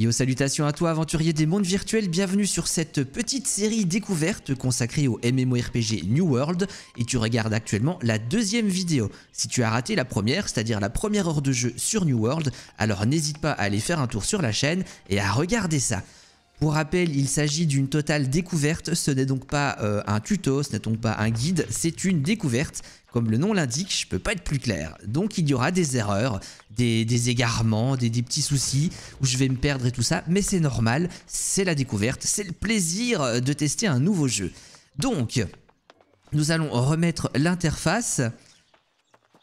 Yo salutations à toi aventurier des mondes virtuels, bienvenue sur cette petite série découverte consacrée au MMORPG New World et tu regardes actuellement la deuxième vidéo. Si tu as raté la première, c'est-à-dire la première heure de jeu sur New World, alors n'hésite pas à aller faire un tour sur la chaîne et à regarder ça. Pour rappel, il s'agit d'une totale découverte, ce n'est donc pas euh, un tuto, ce n'est donc pas un guide, c'est une découverte. Comme le nom l'indique, je peux pas être plus clair. Donc il y aura des erreurs, des, égarements, des, petits soucis, où je vais me perdre et tout ça, mais c'est normal, c'est la découverte, c'est le plaisir de tester un nouveau jeu. Donc, nous allons remettre l'interface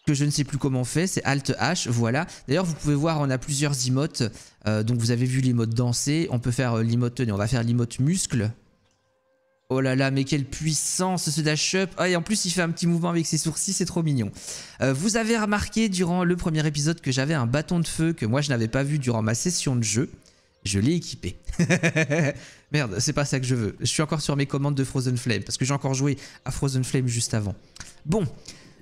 que je ne sais plus comment on fait, c'est Alt H, voilà. D'ailleurs, vous pouvez voir, on a plusieurs emotes. Euh, donc vous avez vu l'emote danser, on peut faire euh, l'emote, tenez, on va faire l'emote muscle. Oh là là, mais quelle puissance ce dash up Ah et en plus il fait un petit mouvement avec ses sourcils, c'est trop mignon. Euh, vous avez remarqué durant le premier épisode que j'avais un bâton de feu que moi je n'avais pas vu durant ma session de jeu. Je l'ai équipé. Merde, c'est pas ça que je veux. Je suis encore sur mes commandes de Frozen Flame parce que j'ai encore joué à Frozen Flame juste avant. Bon,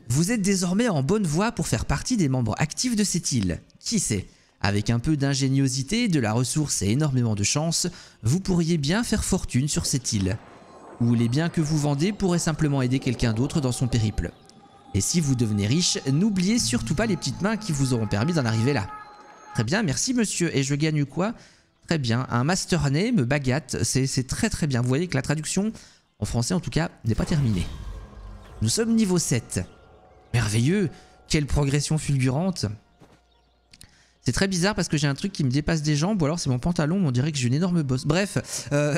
vous êtes désormais en bonne voie pour faire partie des membres actifs de cette île. Qui sait? Avec un peu d'ingéniosité, de la ressource et énormément de chance, vous pourriez bien faire fortune sur cette île. Ou les biens que vous vendez pourraient simplement aider quelqu'un d'autre dans son périple. Et si vous devenez riche, n'oubliez surtout pas les petites mains qui vous auront permis d'en arriver là. Très bien, merci monsieur. Et je gagne quoi? Très bien, un master name, baguette, c'est très très bien. Vous voyez que la traduction, en français en tout cas, n'est pas terminée. Nous sommes niveau 7. Merveilleux Quelle progression fulgurante c'est très bizarre parce que j'ai un truc qui me dépasse des jambes ou alors c'est mon pantalon, on dirait que j'ai une énorme bosse. Bref, euh,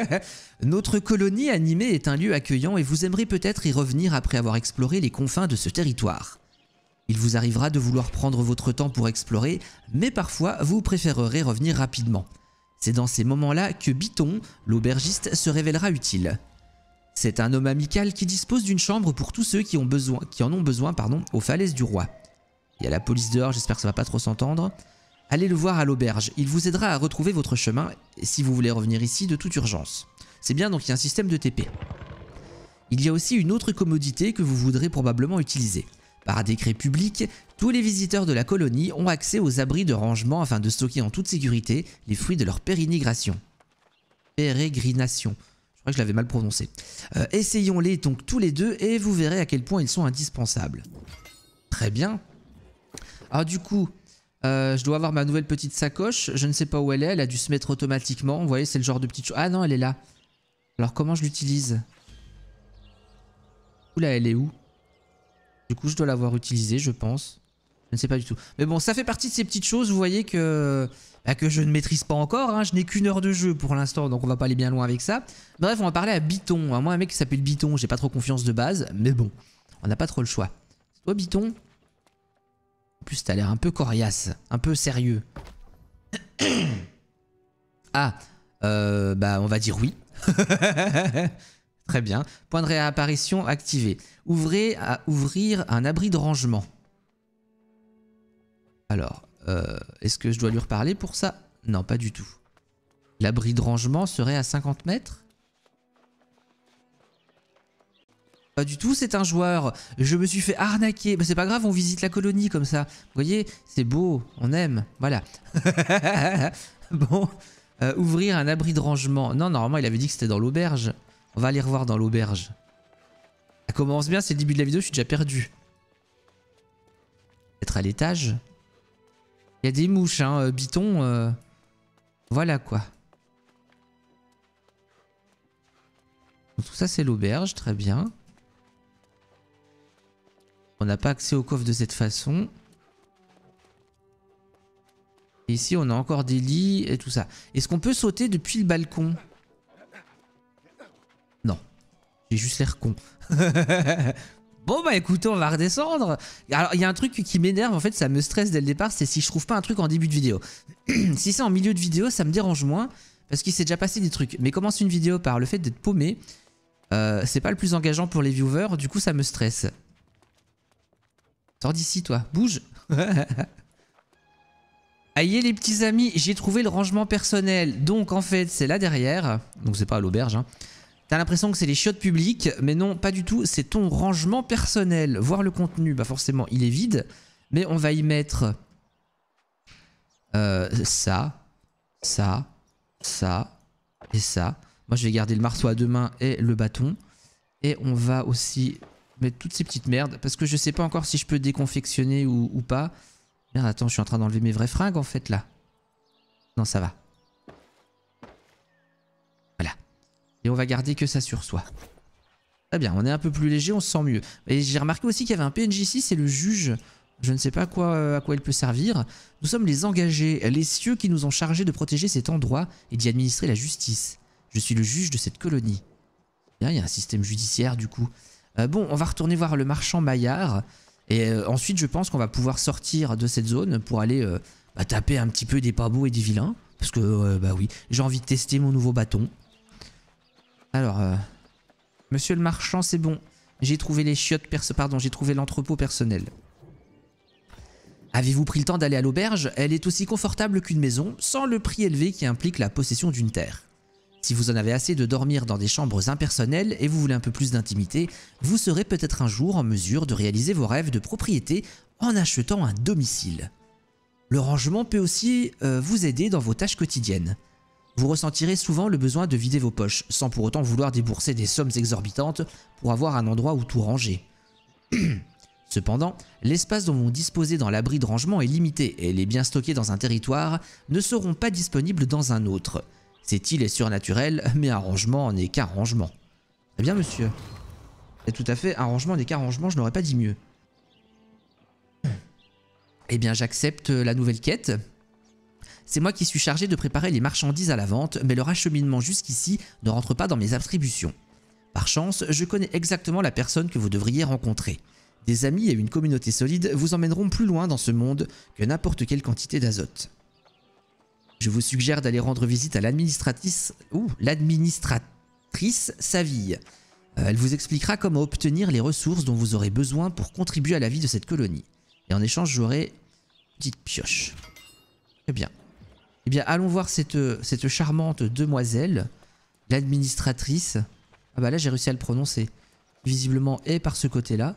notre colonie animée est un lieu accueillant et vous aimerez peut-être y revenir après avoir exploré les confins de ce territoire. Il vous arrivera de vouloir prendre votre temps pour explorer, mais parfois vous préférerez revenir rapidement. C'est dans ces moments-là que Biton, l'aubergiste, se révélera utile. C'est un homme amical qui dispose d'une chambre pour tous ceux qui, en ont besoin pardon, aux falaises du roi. Il y a la police dehors, j'espère que ça va pas trop s'entendre. Allez le voir à l'auberge, il vous aidera à retrouver votre chemin si vous voulez revenir ici de toute urgence. C'est bien donc il y a un système de TP. Il y a aussi une autre commodité que vous voudrez probablement utiliser. Par décret public, tous les visiteurs de la colonie ont accès aux abris de rangement afin de stocker en toute sécurité les fruits de leur. Pérégrination je l'avais mal prononcé. Euh, essayons-les donc tous les deux et vous verrez à quel point ils sont indispensables. Très bien. Alors du coup, euh, je dois avoir ma nouvelle petite sacoche. Je ne sais pas où elle est. Elle a dû se mettre automatiquement. Vous voyez, c'est le genre de petite chose. Ah non, elle est là. Alors comment je l'utilise? Oula, elle est où? Du coup, je dois l'avoir utilisée, je pense. Je ne sais pas du tout. Mais bon, ça fait partie de ces petites choses, vous voyez, que bah, que je ne maîtrise pas encore. Hein. Je n'ai qu'une heure de jeu pour l'instant, donc on va pas aller bien loin avec ça. Bref, on va parler à Biton. Moi, un mec qui s'appelle Biton, j'ai pas trop confiance de base, mais bon, on n'a pas trop le choix. Toi, Biton En plus, t'as l'air un peu coriace, un peu sérieux. ah, euh, bah on va dire oui. Très bien. Point de réapparition activé. Ouvrez ouvrir un abri de rangement. Alors, euh, est-ce que je dois lui reparler pour ça? Non, pas du tout. L'abri de rangement serait à 50 mètres? Pas du tout, c'est un joueur. Je me suis fait arnaquer. Bah, c'est pas grave, on visite la colonie comme ça. Vous voyez, c'est beau, on aime. Voilà. bon, euh, ouvrir un abri de rangement. Non, normalement, il avait dit que c'était dans l'auberge. On va aller revoir dans l'auberge. Ça commence bien, c'est le début de la vidéo, je suis déjà perdu. Être à l'étage? Il y a des mouches, hein, euh, Biton. Euh, voilà quoi. tout ça, c'est l'auberge, très bien. On n'a pas accès au coffre de cette façon. Ici, on a encore des lits et tout ça. Est-ce qu'on peut sauter depuis le balcon? Non. J'ai juste l'air con. Bon bah écoutez, on va redescendre. Alors il y a un truc qui m'énerve, en fait ça me stresse dès le départ, c'est si je trouve pas un truc en début de vidéo. si c'est en milieu de vidéo, ça me dérange moins, parce qu'il s'est déjà passé des trucs. Mais commence une vidéo par le fait d'être paumé, euh, c'est pas le plus engageant pour les viewers, du coup ça me stresse. Sors d'ici toi, bouge Aïe les petits amis, j'ai trouvé le rangement personnel. Donc en fait c'est là derrière, donc c'est pas à l'auberge, hein. T'as l'impression que c'est les chiottes publiques, mais non, pas du tout. C'est ton rangement personnel. Voir le contenu, bah forcément, il est vide. Mais on va y mettre euh, ça. ça, ça et ça. Moi, je vais garder le marteau à deux mains et le bâton. Et on va aussi mettre toutes ces petites merdes. Parce que je sais pas encore si je peux déconfectionner ou, ou pas. Merde, attends, je suis en train d'enlever mes vraies fringues en fait là. Non, ça va. Et on va garder que ça sur soi. Très bien, on est un peu plus léger, on se sent mieux. Et j'ai remarqué aussi qu'il y avait un PNJ ici, c'est le juge. Je ne sais pas à quoi, il peut servir. Nous sommes les engagés, les cieux qui nous ont chargés de protéger cet endroit et d'y administrer la justice. Je suis le juge de cette colonie. Bien, il y a un système judiciaire du coup. Euh, bon, on va retourner voir le marchand Maillard. Et euh, ensuite, je pense qu'on va pouvoir sortir de cette zone pour aller euh, bah, taper un petit peu des pas beaux et des vilains. Parce que, bah oui, j'ai envie de tester mon nouveau bâton. Alors, monsieur le marchand, c'est bon. J'ai trouvé les chiottes, perso pardon, j'ai trouvé l'entrepôt personnel. Avez-vous pris le temps d'aller à l'auberge? Elle est aussi confortable qu'une maison, sans le prix élevé qui implique la possession d'une terre. Si vous en avez assez de dormir dans des chambres impersonnelles et vous voulez un peu plus d'intimité, vous serez peut-être un jour en mesure de réaliser vos rêves de propriété en achetant un domicile. Le rangement peut aussi euh, vous aider dans vos tâches quotidiennes. Vous ressentirez souvent le besoin de vider vos poches, sans pour autant vouloir débourser des sommes exorbitantes pour avoir un endroit où tout ranger. Cependant, l'espace dont vous disposez dans l'abri de rangement est limité et les biens stockés dans un territoire ne seront pas disponibles dans un autre. Cette île est surnaturelle, mais un rangement n'est qu'un rangement. Très bien, monsieur. Et tout à fait, un rangement n'est qu'un rangement, je n'aurais pas dit mieux. Eh bien, j'accepte la nouvelle quête. C'est moi qui suis chargé de préparer les marchandises à la vente, mais leur acheminement jusqu'ici ne rentre pas dans mes attributions. Par chance, je connais exactement la personne que vous devriez rencontrer. Des amis et une communauté solide vous emmèneront plus loin dans ce monde que n'importe quelle quantité d'azote. Je vous suggère d'aller rendre visite à l'administratrice Saville. Euh, elle vous expliquera comment obtenir les ressources dont vous aurez besoin pour contribuer à la vie de cette colonie. Et en échange, j'aurai une petite pioche. Très bien. Eh bien, allons voir cette, cette charmante demoiselle, l'administratrice. Ah bah là, j'ai réussi à le prononcer. Visiblement, et par ce côté-là.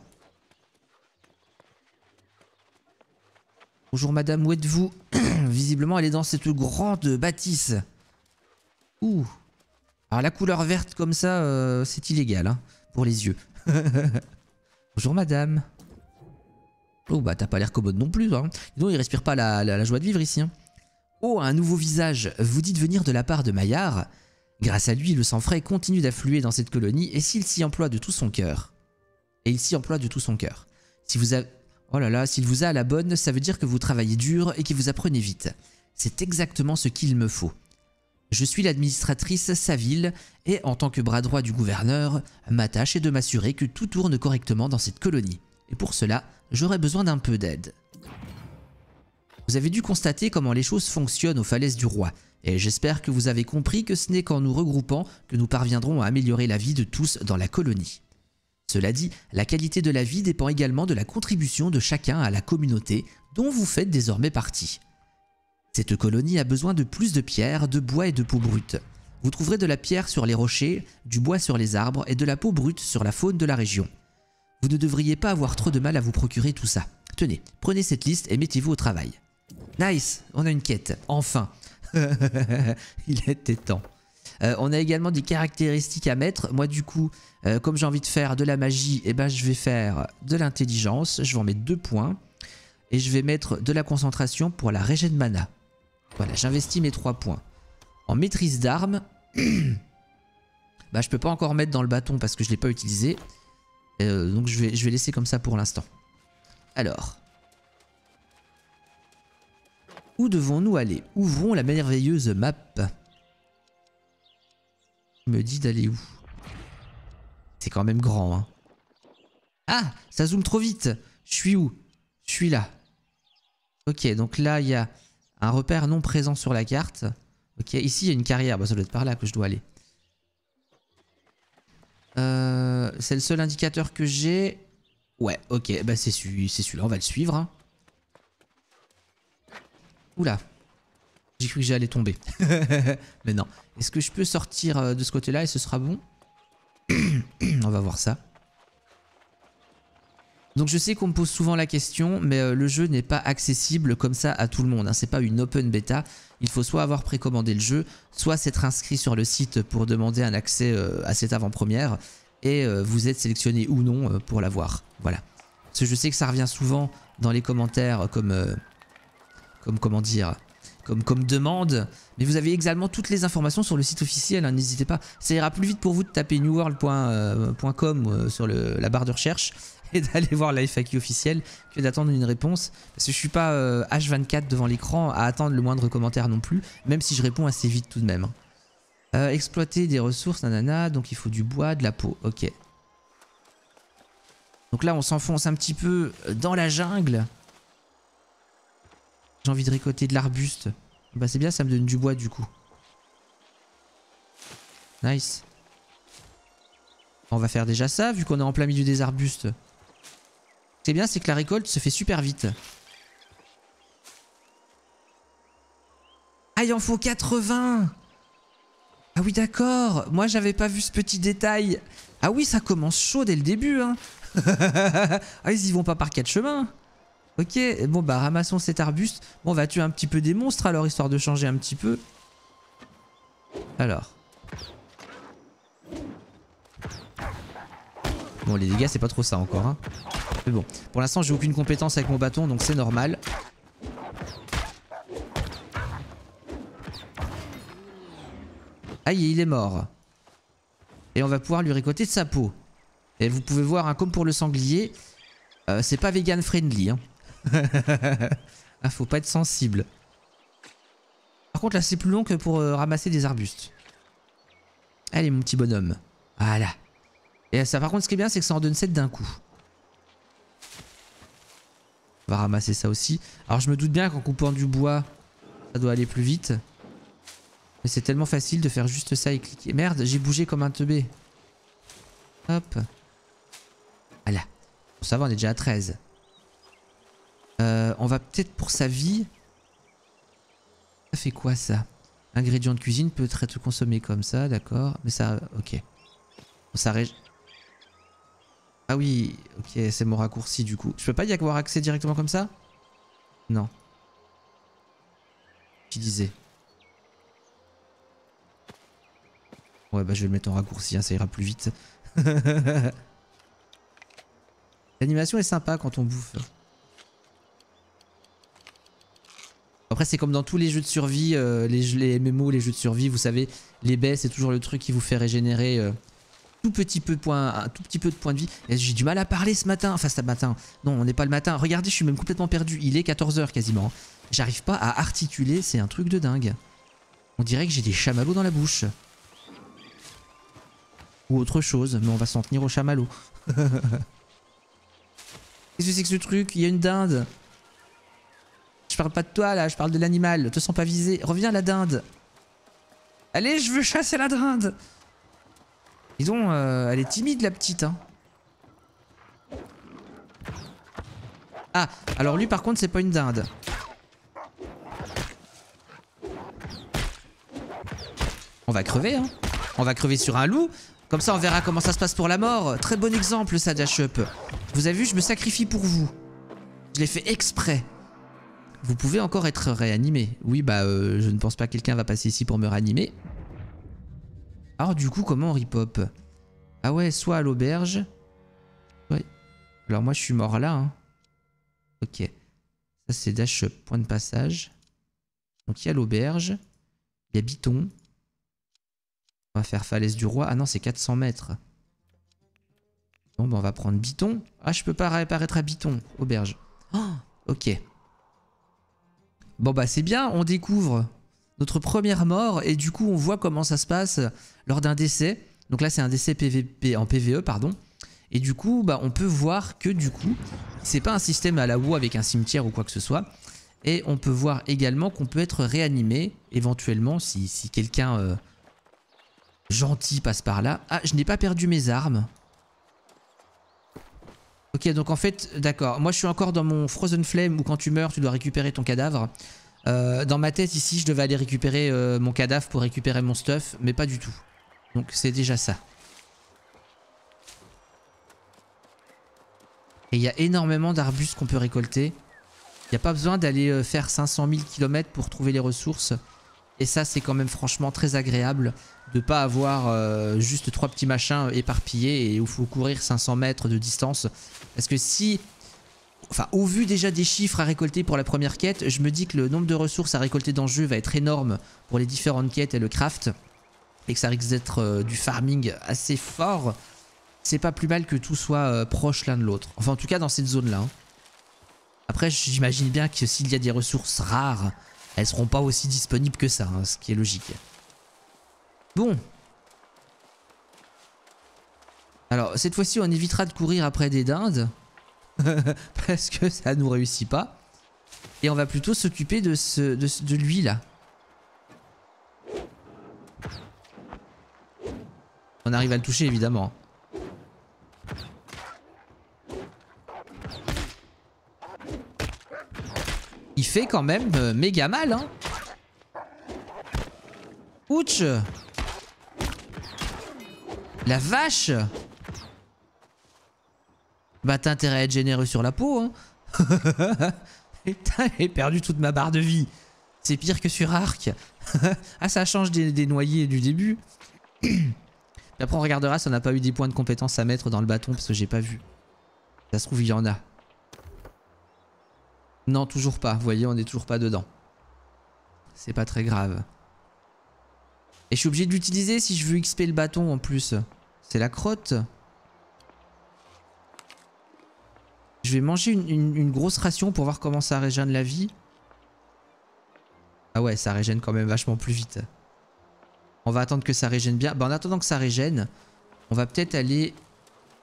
Bonjour madame, où êtes-vous Visiblement, elle est dans cette grande bâtisse. Ouh. Alors la couleur verte comme ça, euh, c'est illégal, hein, pour les yeux. Bonjour madame. Oh bah t'as pas l'air commode non plus, hein. il respire pas la, joie de vivre ici. Hein. Oh, un nouveau visage. Vous dites venir de la part de Maillard Grâce à lui, le sang frais continue d'affluer dans cette colonie et s'il s'y emploie de tout son cœur. Et il s'y emploie de tout son cœur. Si vous avez... Oh là là, s'il vous a à la bonne, ça veut dire que vous travaillez dur et que vous apprenez vite. C'est exactement ce qu'il me faut. Je suis l'administratrice Saville et en tant que bras droit du gouverneur, ma tâche est de m'assurer que tout tourne correctement dans cette colonie. Et pour cela, j'aurai besoin d'un peu d'aide. Vous avez dû constater comment les choses fonctionnent aux falaises du roi, et j'espère que vous avez compris que ce n'est qu'en nous regroupant que nous parviendrons à améliorer la vie de tous dans la colonie. Cela dit, la qualité de la vie dépend également de la contribution de chacun à la communauté dont vous faites désormais partie. Cette colonie a besoin de plus de pierres, de bois et de peau brute. Vous trouverez de la pierre sur les rochers, du bois sur les arbres et de la peau brute sur la faune de la région. Vous ne devriez pas avoir trop de mal à vous procurer tout ça. Tenez, prenez cette liste et mettez-vous au travail. Nice, on a une quête, enfin. Il était temps. Euh, on a également des caractéristiques à mettre. Moi du coup, euh, comme j'ai envie de faire de la magie, eh ben, je vais faire de l'intelligence. Je vais en mettre deux points. Et je vais mettre de la concentration pour la régène mana. Voilà, j'investis mes trois points. En maîtrise d'armes, bah, je peux pas encore mettre dans le bâton parce que je ne l'ai pas utilisé. Euh, donc je vais, je vais laisser comme ça pour l'instant. Alors. Où devons-nous aller? Ouvrons la merveilleuse map? me dit d'aller où? C'est quand même grand, hein. Ah Ça zoome trop vite Je suis où? Je suis là. Ok, donc là, il y a un repère non présent sur la carte. Ok, ici, il y a une carrière. Bah, ça doit être par là que je dois aller. Euh, c'est le seul indicateur que j'ai. Ouais, ok, bah c'est celui-là, on va le suivre. Hein. Oula. J'ai cru que j'allais tomber. Mais non. Est-ce que je peux sortir euh, de ce côté-là et ce sera bon? On va voir ça. Donc je sais qu'on me pose souvent la question, mais euh, le jeu n'est pas accessible comme ça à tout le monde. Hein. C'est pas une open beta. Il faut soit avoir précommandé le jeu, soit s'être inscrit sur le site pour demander un accès euh, à cette avant-première. Et vous êtes sélectionné ou non pour l'avoir. Voilà. Parce que je sais que ça revient souvent dans les commentaires comme... comme comment dire comme, comme demande. Mais vous avez également toutes les informations sur le site officiel, hein, n'hésitez pas. Ça ira plus vite pour vous de taper newworld.com sur la barre de recherche et d'aller voir la FAQ officielle que d'attendre une réponse. Parce que je suis pas H24 euh, devant l'écran à attendre le moindre commentaire non plus, même si je réponds assez vite tout de même. Euh, exploiter des ressources, nanana, donc il faut du bois, de la peau, ok. Donc là on s'enfonce un petit peu dans la jungle. J'ai envie de récolter de l'arbuste. Bah c'est bien, ça me donne du bois du coup. Nice. On va faire déjà ça vu qu'on est en plein milieu des arbustes. C'est bien, c'est que la récolte se fait super vite. Ah, il en faut 80 Ah oui, d'accord. Moi, j'avais pas vu ce petit détail. Ah oui, ça commence chaud dès le début. Hein. ah, ils y vont pas par quatre chemins. Ok, bon bah ramassons cet arbuste. Bon, on va tuer un petit peu des monstres alors, histoire de changer un petit peu? Alors. Bon, les dégâts, c'est pas trop ça encore. Hein. Mais bon, pour l'instant, j'ai aucune compétence avec mon bâton, donc c'est normal. Aïe, il est mort. Et on va pouvoir lui récolter de sa peau. Et vous pouvez voir, hein, comme pour le sanglier, euh, c'est pas vegan friendly. Hein. ah, faut pas être sensible. Par contre, là, c'est plus long que pour euh, ramasser des arbustes. Allez, mon petit bonhomme. Voilà. Et ça, par contre, ce qui est bien, c'est que ça en donne 7 d'un coup. On va ramasser ça aussi. Alors, je me doute bien qu'en coupant du bois, ça doit aller plus vite. Mais c'est tellement facile de faire juste ça et cliquer. Merde, j'ai bougé comme un teubé. Hop. Voilà. Bon, ça va, on est déjà à 13. Euh, on va peut-être pour sa vie... Ça fait quoi ça? Ingrédient de cuisine peut être consommé comme ça, d'accord. Mais ça, ok. Ça, ré... Ah oui, ok, c'est mon raccourci du coup. Je peux pas y avoir accès directement comme ça? Non. disais. Ouais, bah je vais le mettre en raccourci, hein, ça ira plus vite. L'animation est sympa quand on bouffe. Après c'est comme dans tous les jeux de survie, euh, les, les, MMO, les jeux de survie, vous savez, les baies c'est toujours le truc qui vous fait régénérer euh, tout petit peu, un tout petit peu de points de vie. J'ai du mal à parler ce matin. Enfin, ce matin. Non, on n'est pas le matin. Regardez, je suis même complètement perdu. Il est 14h quasiment. J'arrive pas à articuler. C'est un truc de dingue. On dirait que j'ai des chamallows dans la bouche. Ou autre chose. Mais on va s'en tenir aux chamallows. Qu'est-ce que c'est que ce truc? Il y a une dinde. Je parle pas de toi là, je parle de l'animal. Te sens pas visé. Reviens la dinde. Allez, je veux chasser la dinde. Dis donc, euh, elle est timide la petite. Hein. Ah, alors lui par contre c'est pas une dinde. On va crever hein. On va crever sur un loup. Comme ça on verra comment ça se passe pour la mort. Très bon exemple ça Dash Up. Vous avez vu, je me sacrifie pour vous. Je l'ai fait exprès. Vous pouvez encore être réanimé. Oui bah euh, je ne pense pas que quelqu'un va passer ici pour me réanimer. Alors du coup, comment on ripop Ah ouais, soit à l'auberge. Ouais. Alors moi, je suis mort là. Hein. Ok. Ça, c'est dash point de passage. Donc il y a l'auberge. Il y a Biton. On va faire falaise du roi. Ah non, c'est 400 mètres. Bon, ben on va prendre Biton. Ah, je peux pas réapparaître à Biton. Auberge. Oh, ok. Bon bah c'est bien, on découvre notre première mort et du coup on voit comment ça se passe lors d'un décès. Donc là c'est un décès PVP en PVE pardon. Et du coup bah, on peut voir que du coup c'est pas un système à la WoW avec un cimetière ou quoi que ce soit. Et on peut voir également qu'on peut être réanimé éventuellement si, quelqu'un euh, gentil passe par là. Ah je n'ai pas perdu mes armes. Ok donc en fait d'accord moi je suis encore dans mon Frozen Flame où quand tu meurs tu dois récupérer ton cadavre. Euh, dans ma tête ici je devais aller récupérer euh, mon cadavre pour récupérer mon stuff mais pas du tout. Donc c'est déjà ça. Et il y a énormément d'arbustes qu'on peut récolter. Il n'y a pas besoin d'aller euh, faire 500 000 km pour trouver les ressources. Et ça, c'est quand même franchement très agréable de pas avoir juste trois petits machins éparpillés et où il faut courir 500 mètres de distance. Parce que si... Enfin, au vu déjà des chiffres à récolter pour la première quête, je me dis que le nombre de ressources à récolter dans le jeu va être énorme pour les différentes quêtes et le craft. Et que ça risque d'être euh, du farming assez fort. C'est pas plus mal que tout soit euh, proche l'un de l'autre. Enfin, en tout cas, dans cette zone-là. Hein. Après, j'imagine bien que s'il y a des ressources rares, elles seront pas aussi disponibles que ça, hein, ce qui est logique. Bon. Alors, cette fois-ci, on évitera de courir après des dindes. parce que ça nous réussit pas. Et on va plutôt s'occuper de, lui, là. On arrive à le toucher, évidemment. Il fait quand même euh, méga mal, hein. Ouch La vache Bah t'as intérêt à être généreux sur la peau, hein. Putain, j'ai perdu toute ma barre de vie. C'est pire que sur Arc. ah, ça change des, des noyés du début. après, on regardera si on n'a pas eu des points de compétence à mettre dans le bâton parce que j'ai pas vu. Ça se trouve, il y en a. Non, toujours pas. Vous voyez, on n'est toujours pas dedans. C'est pas très grave. Et je suis obligé de l'utiliser si je veux XP le bâton en plus. C'est la crotte. Je vais manger une, grosse ration pour voir comment ça régène la vie. Ah ouais, ça régène quand même vachement plus vite. On va attendre que ça régène bien. Bah en attendant que ça régène, on va peut-être aller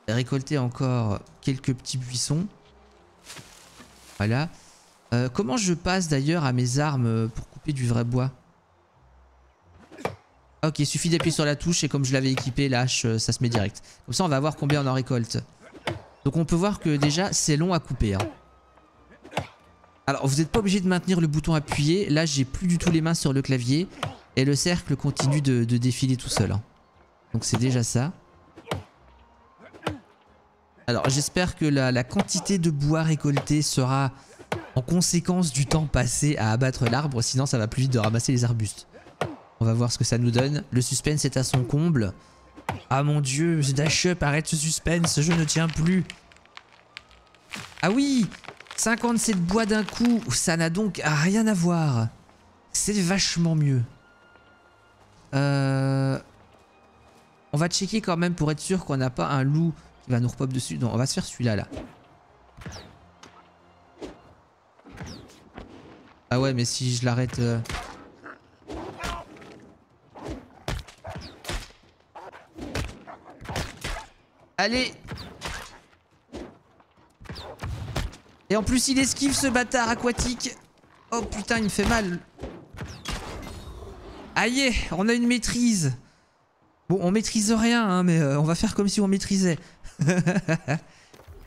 récolter encore quelques petits buissons. Voilà. Euh, comment je passe d'ailleurs à mes armes pour couper du vrai bois? Ok, il suffit d'appuyer sur la touche et comme je l'avais équipé, l'âge, euh, ça se met direct. Comme ça, on va voir combien on en récolte. Donc on peut voir que déjà, c'est long à couper. Hein. Alors, vous n'êtes pas obligé de maintenir le bouton appuyé. Là, j'ai plus du tout les mains sur le clavier. Et le cercle continue de, défiler tout seul. Hein. Donc c'est déjà ça. Alors, j'espère que la quantité de bois récolté sera en conséquence du temps passé à abattre l'arbre, sinon ça va plus vite de ramasser les arbustes. On va voir ce que ça nous donne. Le suspense est à son comble. Ah mon dieu, Dash Up, arrête ce suspense, je ne tiens plus. Ah oui 57 bois d'un coup, ça n'a donc rien à voir. C'est vachement mieux. Euh... On va checker quand même pour être sûr qu'on n'a pas un loup qui va nous repop dessus. Non, on va se faire celui-là là. Ah ouais, mais si je l'arrête... Euh, Allez. Et en plus il esquive ce bâtard aquatique. Oh putain il me fait mal. Aïe On a une maîtrise. Bon on maîtrise rien hein, mais euh, on va faire comme si on maîtrisait.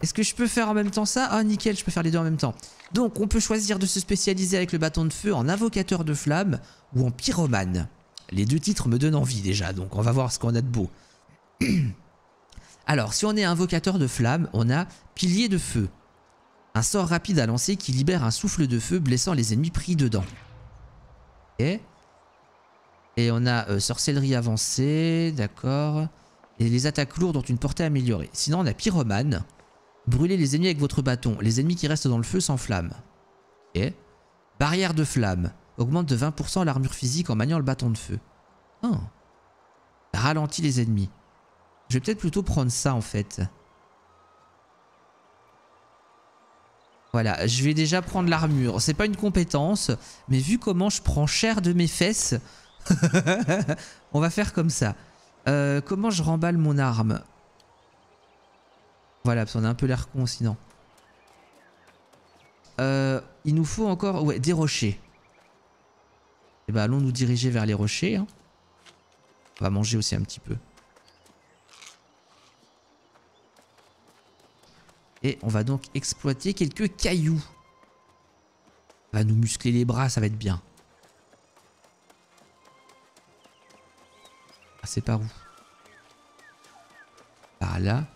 Est-ce que je peux faire en même temps ça? Ah nickel je peux faire les deux en même temps. Donc on peut choisir de se spécialiser avec le bâton de feu en invocateur de flammes ou en pyromane. Les deux titres me donnent envie déjà donc on va voir ce qu'on a de beau Alors, si on est invocateur de flamme, on a pilier de feu. Un sort rapide à lancer qui libère un souffle de feu blessant les ennemis pris dedans. Et on a euh, sorcellerie avancée, d'accord. Et les attaques lourdes ont une portée améliorée. Sinon, on a pyromane. Brûler les ennemis avec votre bâton. Les ennemis qui restent dans le feu s'enflamment. Barrière de flamme. Augmente de 20% l'armure physique en maniant le bâton de feu. Oh. Ralentit les ennemis. Je vais peut-être plutôt prendre ça en fait. Voilà, je vais déjà prendre l'armure. C'est pas une compétence, mais vu comment je prends cher de mes fesses, on va faire comme ça. Euh, comment je remballe mon arme? Voilà, parce qu'on a un peu l'air con sinon. Euh, il nous faut encore ouais, des rochers. Et eh ben allons nous diriger vers les rochers. Hein. On va manger aussi un petit peu. Et on va donc exploiter quelques cailloux. On va nous muscler les bras, ça va être bien. Ah, c'est par où? Par là.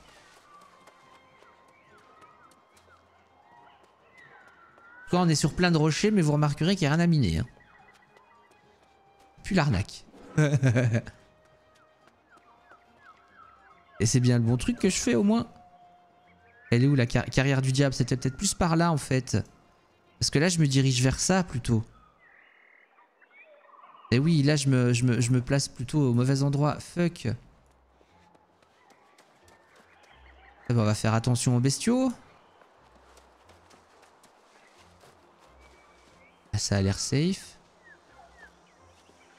On est sur plein de rochers, mais vous remarquerez qu'il n'y a rien à miner. Hein. Puis l'arnaque. Et c'est bien le bon truc que je fais au moins. Elle est où la carrière du diable? C'était peut-être plus par là en fait. Parce que là je me dirige vers ça plutôt. Et oui, là je me, place plutôt au mauvais endroit. Fuck. on va faire attention aux bestiaux. Ah, ça a l'air safe.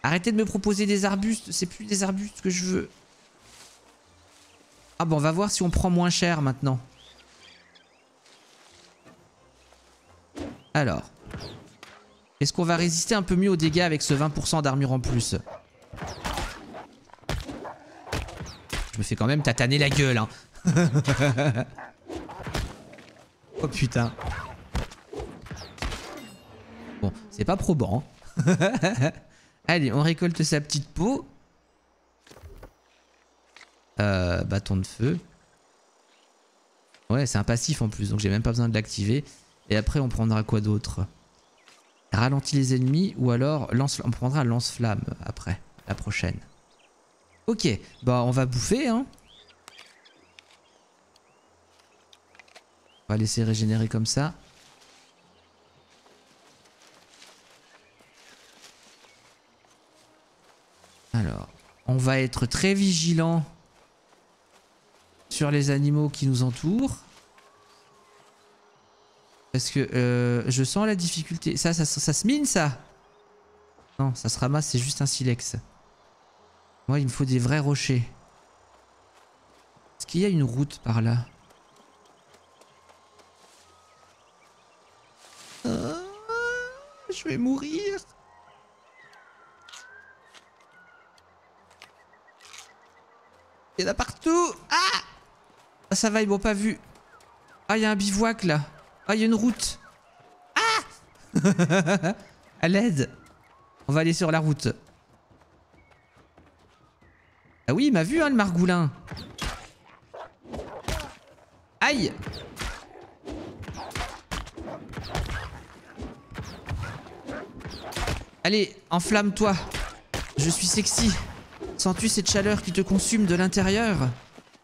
Arrêtez de me proposer des arbustes. C'est plus des arbustes que je veux. Ah bon, on va voir si on prend moins cher maintenant. Alors. Est-ce qu'on va résister un peu mieux aux dégâts avec ce 20% d'armure en plus? Je me fais quand même tataner la gueule, hein. oh putain. Bon, c'est pas probant. Allez, on récolte sa petite peau. Euh, bâton de feu. Ouais, c'est un passif en plus, donc j'ai même pas besoin de l'activer. Et après, on prendra quoi d'autre? Ralentit les ennemis ou alors on prendra lance-flamme après, la prochaine. Ok, bah on va bouffer hein. On va laisser régénérer comme ça. Alors, on va être très vigilant sur les animaux qui nous entourent. Parce que euh, je sens la difficulté. Ça, ça, se mine ça Non, ça se ramasse, c'est juste un silex. Moi, il me faut des vrais rochers. Est-ce qu'il y a une route par là? Ah, Je vais mourir Il y en a partout Ah, ah Ça va, ils m'ont pas vu. Ah, il y a un bivouac là. Ah, il y a une route. Ah À l'aide. On va aller sur la route. Ah oui, il m'a vu, hein, le margoulin. Aïe Allez, enflamme-toi. Je suis sexy. Sens-tu cette chaleur qui te consume de l'intérieur?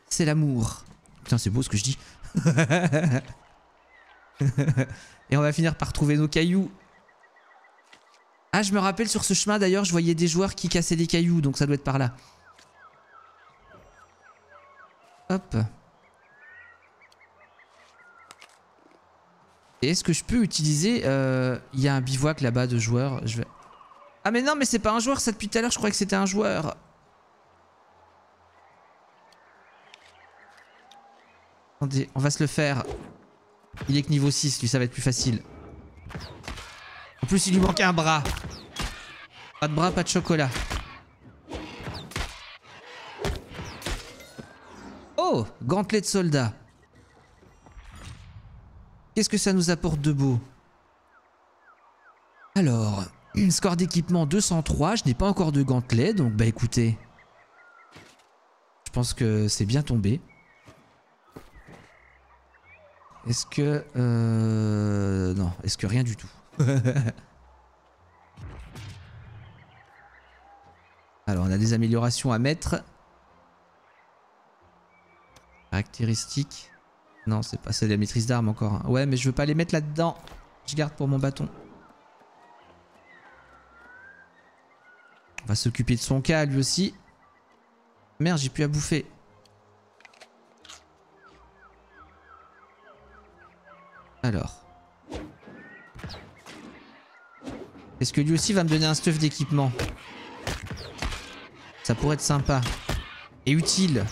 C'est l'amour. Putain, c'est beau ce que je dis. Et on va finir par trouver nos cailloux. Ah, je me rappelle sur ce chemin d'ailleurs, je voyais des joueurs qui cassaient des cailloux, donc ça doit être par là. Hop. Et est-ce que je peux utiliser... Euh, il y a un bivouac là-bas de joueurs. Ah mais non, mais c'est pas un joueur ça depuis tout à l'heure, je croyais que c'était un joueur. Attendez, on va se le faire. Il est que niveau 6, lui ça va être plus facile. En plus il lui manque un bras. Pas de bras, pas de chocolat. Oh Gantelet de soldat. Qu'est-ce que ça nous apporte de beau? Alors, score d'équipement 203, je n'ai pas encore de gantelet, donc bah écoutez. Je pense que c'est bien tombé. Est-ce que... Euh... Non, est-ce que rien du tout Alors, on a des améliorations à mettre. Caractéristiques. Non, c'est pas ça, la maîtrise d'armes encore. Hein. Ouais, mais je veux pas les mettre là-dedans. Je garde pour mon bâton. On va s'occuper de son cas, lui aussi. Merde, j'ai plus à bouffer. Alors. Est-ce que lui aussi va me donner un stuff d'équipement? Ça pourrait être sympa. Et utile.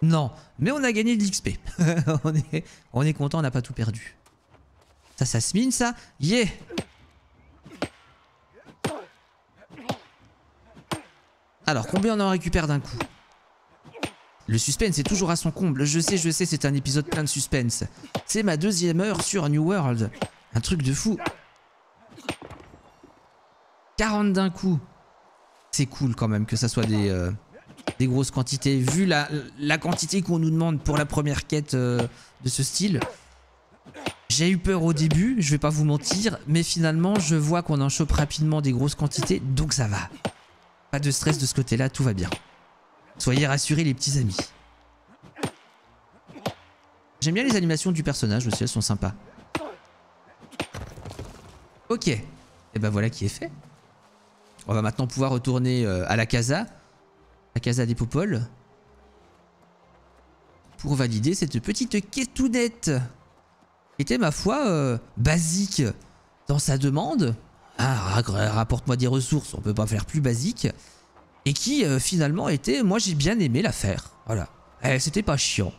Non, mais on a gagné de l'XP. on, est, on est content, on n'a pas tout perdu. Ça, ça se mine ça? Yeah Alors, combien on en récupère d'un coup? Le suspense est toujours à son comble. Je sais, je sais, c'est un épisode plein de suspense. C'est ma deuxième heure sur New World. Un truc de fou. 40 d'un coup. C'est cool quand même que ça soit des... Euh, des grosses quantités. Vu la, la quantité qu'on nous demande pour la première quête euh, de ce style, j'ai eu peur au début, je vais pas vous mentir, mais finalement je vois qu'on en chope rapidement des grosses quantités, donc ça va. Pas de stress de ce côté-là, tout va bien. Soyez rassurés les petits amis. J'aime bien les animations du personnage aussi, elles sont sympas. Ok, et ben voilà qui est fait. On va maintenant pouvoir retourner euh, à la casa, la casa des Popoles, pour valider cette petite quétounette qui était ma foi euh, basique dans sa demande. Ah, rapporte-moi des ressources, on peut pas faire plus basique. Et qui euh, finalement était, moi j'ai bien aimé la faire. Voilà, eh, c'était pas chiant.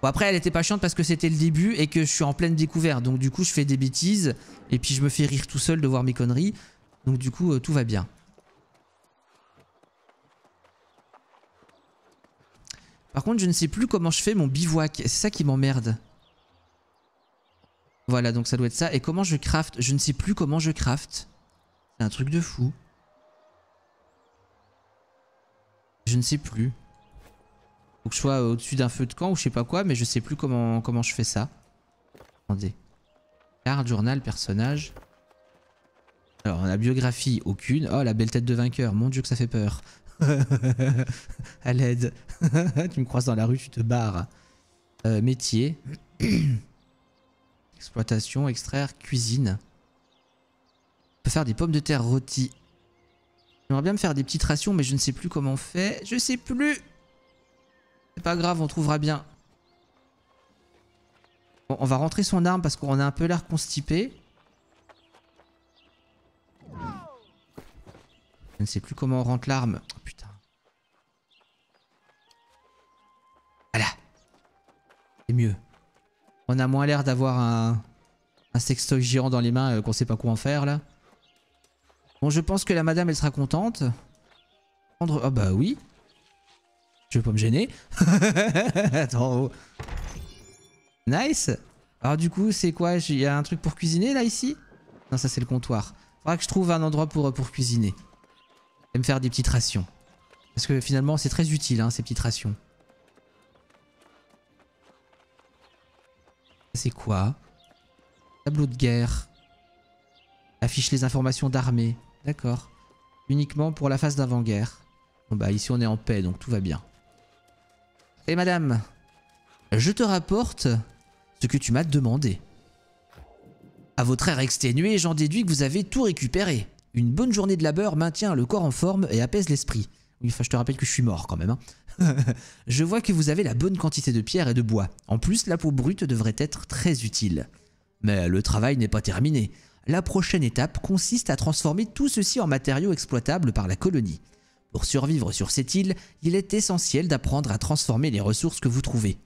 Bon après elle était pas chiante parce que c'était le début et que je suis en pleine découverte. Donc du coup je fais des bêtises et puis je me fais rire tout seul de voir mes conneries. Donc du coup euh, tout va bien. Par contre je ne sais plus comment je fais mon bivouac. C'est ça qui m'emmerde. Voilà donc ça doit être ça. Et comment je craft? Je ne sais plus comment je craft. C'est un truc de fou. Je ne sais plus. Faut que je sois au-dessus d'un feu de camp ou je sais pas quoi, mais je sais plus comment, comment je fais ça. Attendez. Carte, journal, personnage. Alors, on a biographie, aucune. Oh, la belle tête de vainqueur. Mon dieu que ça fait peur. à l'aide. tu me croises dans la rue, tu te barres. Euh, métier. Exploitation, extraire, cuisine. On peut faire des pommes de terre rôties. J'aimerais bien me faire des petites rations, mais je ne sais plus comment on fait. Je sais plus c'est pas grave, on trouvera bien. Bon, on va rentrer son arme parce qu'on a un peu l'air constipé. Je ne sais plus comment on rentre l'arme. Oh, putain. Voilà. C'est mieux. On a moins l'air d'avoir un, un sextoy géant dans les mains euh, qu'on sait pas quoi en faire là. Bon, je pense que la madame elle sera contente. Prendre... Oh bah oui. Je vais pas me gêner. Attends. Oh. Nice. Alors du coup, c'est quoi? Il y a un truc pour cuisiner là ici? Non, ça c'est le comptoir. Faudra que je trouve un endroit pour, pour cuisiner. Et me faire des petites rations. Parce que finalement, c'est très utile, hein, ces petites rations. C'est quoi? Tableau de guerre. Affiche les informations d'armée. D'accord. Uniquement pour la phase d'avant-guerre. Bon bah ici on est en paix, donc tout va bien. Et madame, je te rapporte ce que tu m'as demandé. À votre air exténué, j'en déduis que vous avez tout récupéré. Une bonne journée de labeur maintient le corps en forme et apaise l'esprit. Oui, enfin, je te rappelle que je suis mort quand même. Hein. je vois que vous avez la bonne quantité de pierre et de bois. En plus, la peau brute devrait être très utile. Mais le travail n'est pas terminé. La prochaine étape consiste à transformer tout ceci en matériaux exploitables par la colonie. Pour survivre sur cette île, il est essentiel d'apprendre à transformer les ressources que vous trouvez.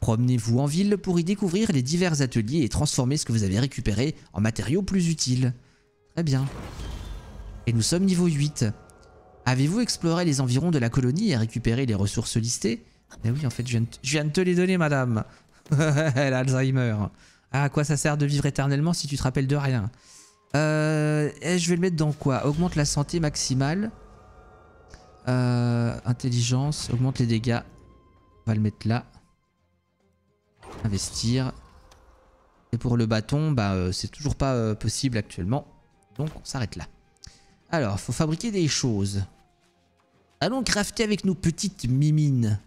Promenez-vous en ville pour y découvrir les divers ateliers et transformer ce que vous avez récupéré en matériaux plus utiles. Très bien. Et nous sommes niveau 8. Avez-vous exploré les environs de la colonie et récupéré les ressources listées? Eh oui, en fait, je viens, de te les donner, madame. L'Alzheimer. Ah, à quoi ça sert de vivre éternellement si tu te rappelles de rien euh, eh, Je vais le mettre dans quoi Augmente la santé maximale. Euh, intelligence, augmente les dégâts. On va le mettre là. Investir. Et pour le bâton, bah, euh, c'est toujours pas possible actuellement. Donc on s'arrête là. Alors, faut fabriquer des choses. Allons crafter avec nos petites mimines.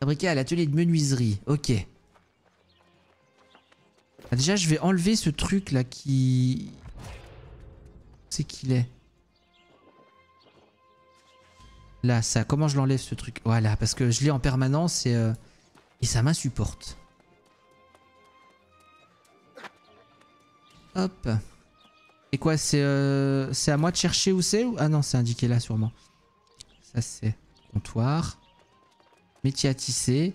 Fabriquer à l'atelier de menuiserie. Ok. Ah, déjà, je vais enlever ce truc là qui... C'est qu'il est Là, ça, comment je l'enlève ce truc? Voilà, parce que je l'ai en permanence et, euh, et ça m'insupporte. Hop. Et quoi, c'est euh, à moi de chercher où c'est Ah non, c'est indiqué là sûrement. Ça c'est comptoir. Métier à tisser.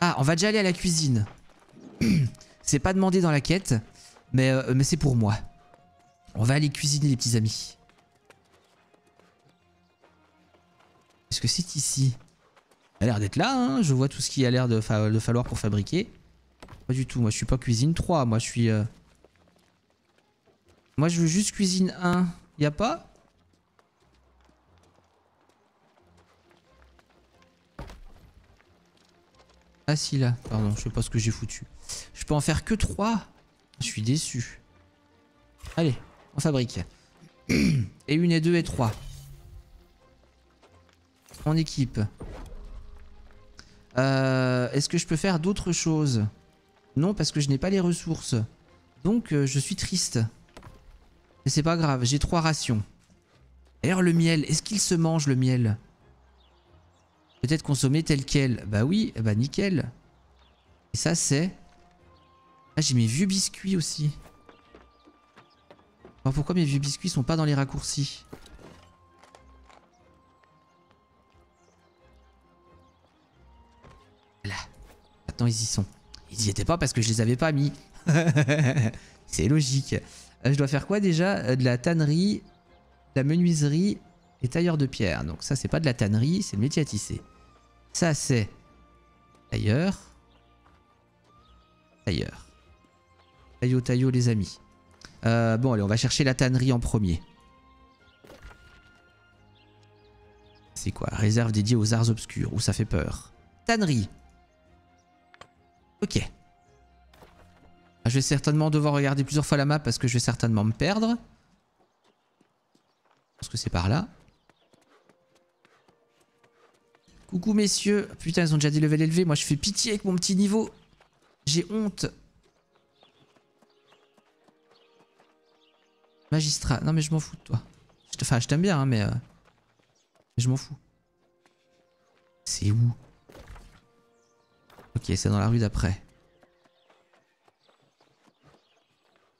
Ah, on va déjà aller à la cuisine. C'est pas demandé dans la quête, euh, mais, c'est pour moi. On va aller cuisiner les petits amis. Est-ce que c'est ici? A l'air d'être là, hein je vois tout ce qui a l'air de, falloir pour fabriquer. Pas du tout, moi je suis pas cuisine 3, moi je suis... Euh, moi je veux juste cuisine 1, y a pas? Ah si là, pardon, je sais pas ce que j'ai foutu. Je peux en faire que 3 Je suis déçu. Allez, on fabrique. Et une et deux et trois. En équipe. Euh, Est-ce que je peux faire d'autres choses? Non, parce que je n'ai pas les ressources. Donc, euh, je suis triste. Mais c'est pas grave, j'ai trois rations. D'ailleurs, le miel, est-ce qu'il se mange le miel? Peut-être consommer tel quel. Bah oui, bah nickel. Et ça, c'est... Ah, j'ai mes vieux biscuits aussi. Pourquoi mes vieux biscuits sont pas dans les raccourcis Là. Maintenant, ils y sont. Ils y étaient pas parce que je les avais pas mis. C'est logique. Euh, je dois faire quoi déjà? Euh, De la tannerie, de la menuiserie et tailleur de pierre. Donc ça, c'est pas de la tannerie, c'est le métier à tisser. Ça, c'est tailleur. Tailleur. Taillot, taillot, les amis. Euh, bon, allez, on va chercher la tannerie en premier. C'est quoi? Réserve dédiée aux arts obscurs, où ça fait peur. Tannerie. Ok. Ah, je vais certainement devoir regarder plusieurs fois la map parce que je vais certainement me perdre. Parce que c'est par là. Coucou messieurs. Putain, ils ont déjà des levels élevés. Moi, je fais pitié avec mon petit niveau. J'ai honte. Magistrat. Non mais je m'en fous de toi. Enfin, je t'aime bien, hein, mais... Euh... Je m'en fous. C'est où? Ok, c'est dans la rue d'après.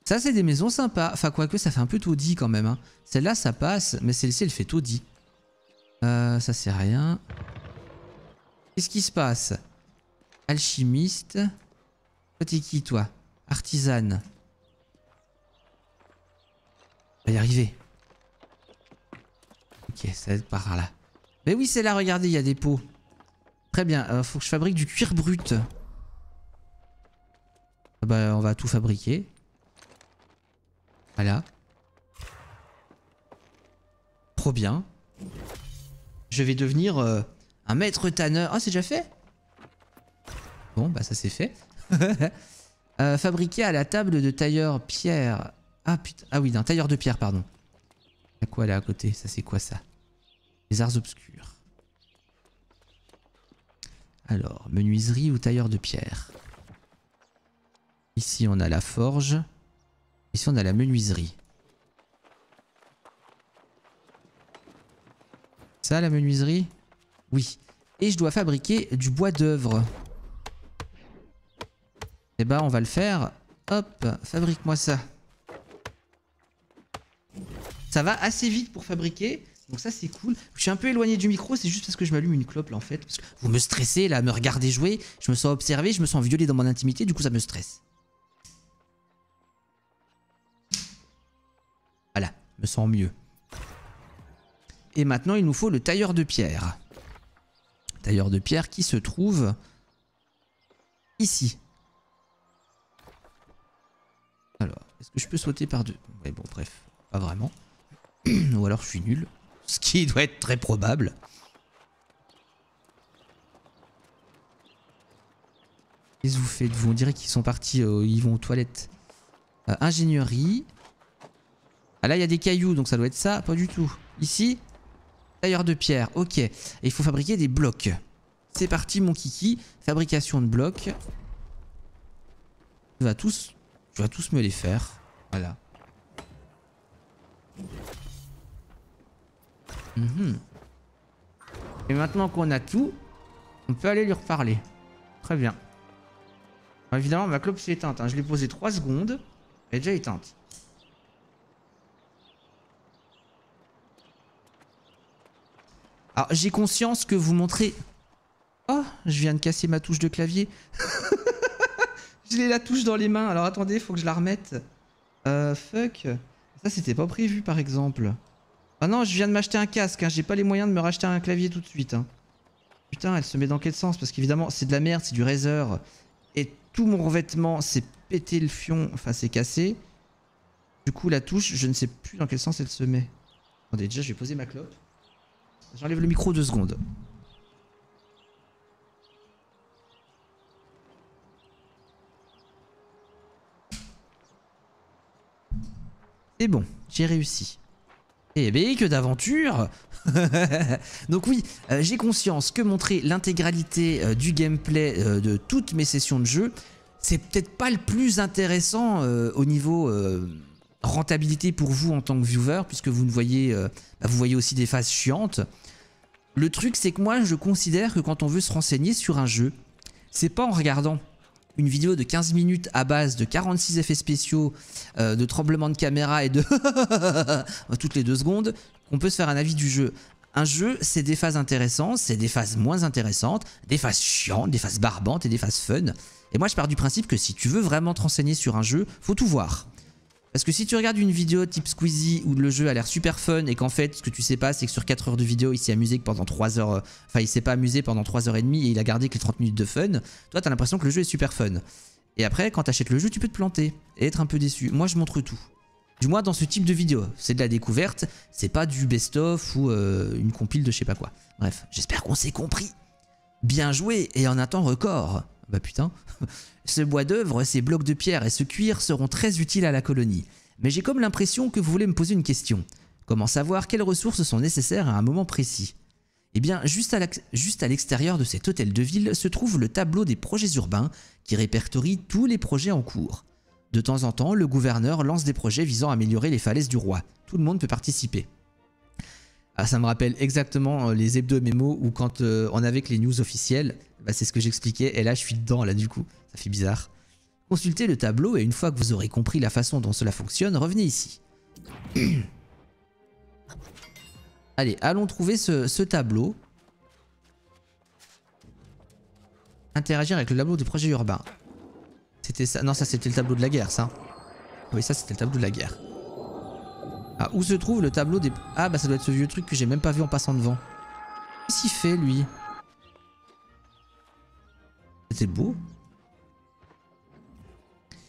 Ça, c'est des maisons sympas. Enfin, quoique, ça fait un peu taudis quand même. Hein. Celle-là, ça passe, mais celle-ci, elle fait taudis. Euh, ça, c'est rien. Qu'est-ce qui se passe? Alchimiste. Toi, t'es qui, toi? Artisane. Va y arriver. Ok, ça va être par là. Mais oui, c'est là, regardez, il y a des pots. Très bien, euh, faut que je fabrique du cuir brut. Ah bah, on va tout fabriquer. Voilà. Trop bien. Je vais devenir euh, un maître tanneur. Ah, c'est déjà fait? Bon, bah ça c'est fait. euh, fabriquer à la table de tailleur pierre. Ah putain, ah oui, d'un tailleur de pierre, pardon. Y'a quoi là à côté? Ça c'est quoi ça? Les arts obscurs. Alors, menuiserie ou tailleur de pierre? Ici on a la forge. Ici on a la menuiserie. Ça la menuiserie? Oui. Et je dois fabriquer du bois d'œuvre. Eh bah ben, on va le faire. Hop, fabrique-moi ça. Ça va assez vite pour fabriquer. Donc ça c'est cool. Je suis un peu éloigné du micro, c'est juste parce que je m'allume une clope là en fait. Vous me stressez là, me regardez jouer. Je me sens observé, je me sens violé dans mon intimité, du coup ça me stresse. Voilà, me sens mieux. Et maintenant il nous faut le tailleur de pierre. Tailleur de pierre qui se trouve ici. Alors, est-ce que je peux sauter par deux Ouais bon bref, pas vraiment. Ou alors je suis nul. Ce qui doit être très probable. Qu'est-ce que vous faites Vous? On dirait qu'ils sont partis, euh, ils vont aux toilettes. Euh, ingénierie. Ah là il y a des cailloux donc ça doit être ça Pas du tout. Ici Tailleur de pierre, ok. Et il faut fabriquer des blocs. C'est parti mon kiki. Fabrication de blocs. Tu vas tous, tu vas tous me les faire. Voilà. Mhm. Et maintenant qu'on a tout, on peut aller lui reparler. Très bien. évidemment, ma clope s'est éteinte. Hein. Je l'ai posée 3 secondes. Elle est déjà éteinte. Alors, j'ai conscience que vous montrez... Oh, je viens de casser ma touche de clavier. J'ai la touche dans les mains. Alors, attendez, faut que je la remette. Euh, fuck. Ça, c'était pas prévu, par exemple. Ah non, je viens de m'acheter un casque, hein. j'ai pas les moyens de me racheter un clavier tout de suite. Hein. Putain, elle se met dans quel sens? Parce qu'évidemment, c'est de la merde, c'est du Razer. Et tout mon revêtement s'est pété le fion, enfin c'est cassé. Du coup, la touche, je ne sais plus dans quel sens elle se met. Attendez, déjà, je vais poser ma clope. J'enlève le micro deux secondes. C'est bon, j'ai réussi. Eh bien, que d'aventure Donc oui, euh, j'ai conscience que montrer l'intégralité euh, du gameplay euh, de toutes mes sessions de jeu, c'est peut-être pas le plus intéressant au niveau rentabilité pour vous en tant que viewer, puisque vous ne voyez, bah, vous voyez aussi des phases chiantes. Le truc, c'est que moi, je considère que quand on veut se renseigner sur un jeu, c'est pas en regardant une vidéo de 15 minutes à base de 46 effets spéciaux, euh, de tremblements de caméra et de toutes les deux secondes, qu'on peut se faire un avis du jeu. Un jeu, c'est des phases intéressantes, c'est des phases moins intéressantes, des phases chiantes, des phases barbantes et des phases fun. Et moi, je pars du principe que si tu veux vraiment te renseigner sur un jeu, faut tout voir. Parce que si tu regardes une vidéo type Squeezie où le jeu a l'air super fun et qu'en fait ce que tu sais pas c'est que sur 4 heures de vidéo il s'est amusé pendant 3 heures, euh, enfin il s'est pas amusé pendant 3 heures et demie et il a gardé que les 30 minutes de fun, toi t'as l'impression que le jeu est super fun. Et après quand t'achètes le jeu tu peux te planter et être un peu déçu. Moi je montre tout. Du moins dans ce type de vidéo, c'est de la découverte, c'est pas du best-of ou euh, une compile de je sais pas quoi. Bref, j'espère qu'on s'est compris. Bien joué et en un record. Bah putain. Ce bois d'œuvre, ces blocs de pierre et ce cuir seront très utiles à la colonie. Mais j'ai comme l'impression que vous voulez me poser une question. Comment savoir quelles ressources sont nécessaires à un moment précis? Eh bien, juste à l'extérieur de cet hôtel de ville se trouve le tableau des projets urbains qui répertorie tous les projets en cours. De temps en temps, le gouverneur lance des projets visant à améliorer les falaises du roi. Tout le monde peut participer. Ah, ça me rappelle exactement euh, les hebdo mémo où quand on avait que les news officielles, bah, c'est ce que j'expliquais et là je suis dedans là du coup, ça fait bizarre. Consultez le tableau et une fois que vous aurez compris la façon dont cela fonctionne, revenez ici. Allez, allons trouver ce, tableau. Interagir avec le tableau des projets urbains. C'était ça Non, ça c'était le tableau de la guerre, ça. Oui, ça c'était le tableau de la guerre. Ah, où se trouve le tableau des... Ah, bah ça doit être ce vieux truc que j'ai même pas vu en passant devant. Qu'est-ce qu'il fait, lui? C'était beau.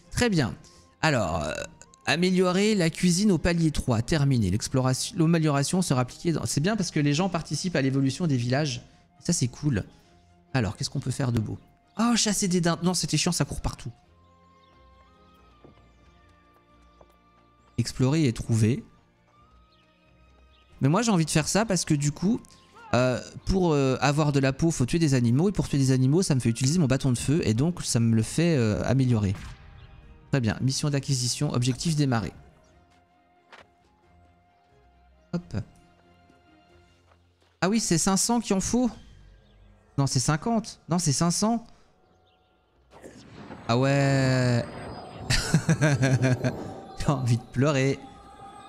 Très bien. Alors, euh, améliorer la cuisine au palier 3. Terminé. L'amélioration sera appliquée. C'est bien parce que les gens participent à l'évolution des villages. Ça, c'est cool. Alors, qu'est-ce qu'on peut faire de beau? Oh, chasser des dindes. Non, c'était chiant, ça court partout. Explorer et trouver. Mais moi j'ai envie de faire ça parce que du coup, euh, pour euh, avoir de la peau, faut tuer des animaux. Et pour tuer des animaux, ça me fait utiliser mon bâton de feu. Et donc ça me le fait euh, améliorer. Très bien. Mission d'acquisition, objectif démarrer. Hop. Ah oui, c'est 500 qui en faut? Non, c'est 50. Non, c'est 500. Ah ouais. J'ai envie de pleurer.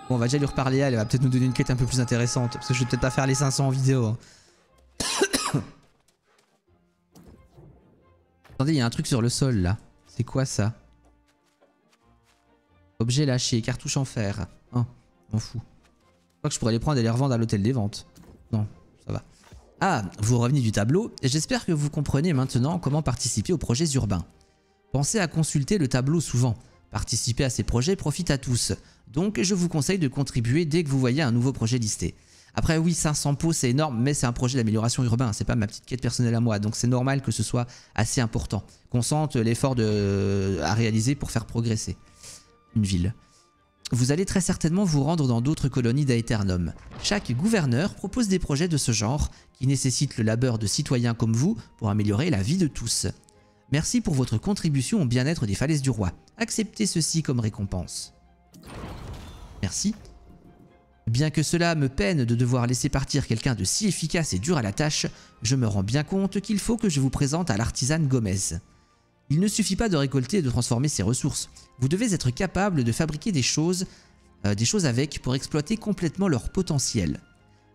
Bon, on va déjà lui reparler, elle va peut-être nous donner une quête un peu plus intéressante. Parce que je vais peut-être pas faire les 500 en vidéo. Hein. Attendez, il y a un truc sur le sol là. C'est quoi ça? Objet lâché, cartouche en fer. Oh, m'en fous. Je crois que je pourrais les prendre et les revendre à l'hôtel des ventes. Non, ça va. Ah, vous revenez du tableau j'espère que vous comprenez maintenant comment participer aux projets urbains. Pensez à consulter le tableau souvent. Participer à ces projets profite à tous. Donc je vous conseille de contribuer dès que vous voyez un nouveau projet listé. Après oui, 500 pots c'est énorme, mais c'est un projet d'amélioration urbain, c'est pas ma petite quête personnelle à moi, donc c'est normal que ce soit assez important, qu'on sente l'effort à réaliser pour faire progresser une ville. Vous allez très certainement vous rendre dans d'autres colonies d'Aeternum. Chaque gouverneur propose des projets de ce genre, qui nécessitent le labeur de citoyens comme vous pour améliorer la vie de tous. Merci pour votre contribution au bien-être des falaises du roi. Acceptez ceci comme récompense. Merci. Bien que cela me peine de devoir laisser partir quelqu'un de si efficace et dur à la tâche, je me rends bien compte qu'il faut que je vous présente à l'artisane Gomez. Il ne suffit pas de récolter et de transformer ses ressources. Vous devez être capable de fabriquer des choses, euh, des choses avec pour exploiter complètement leur potentiel.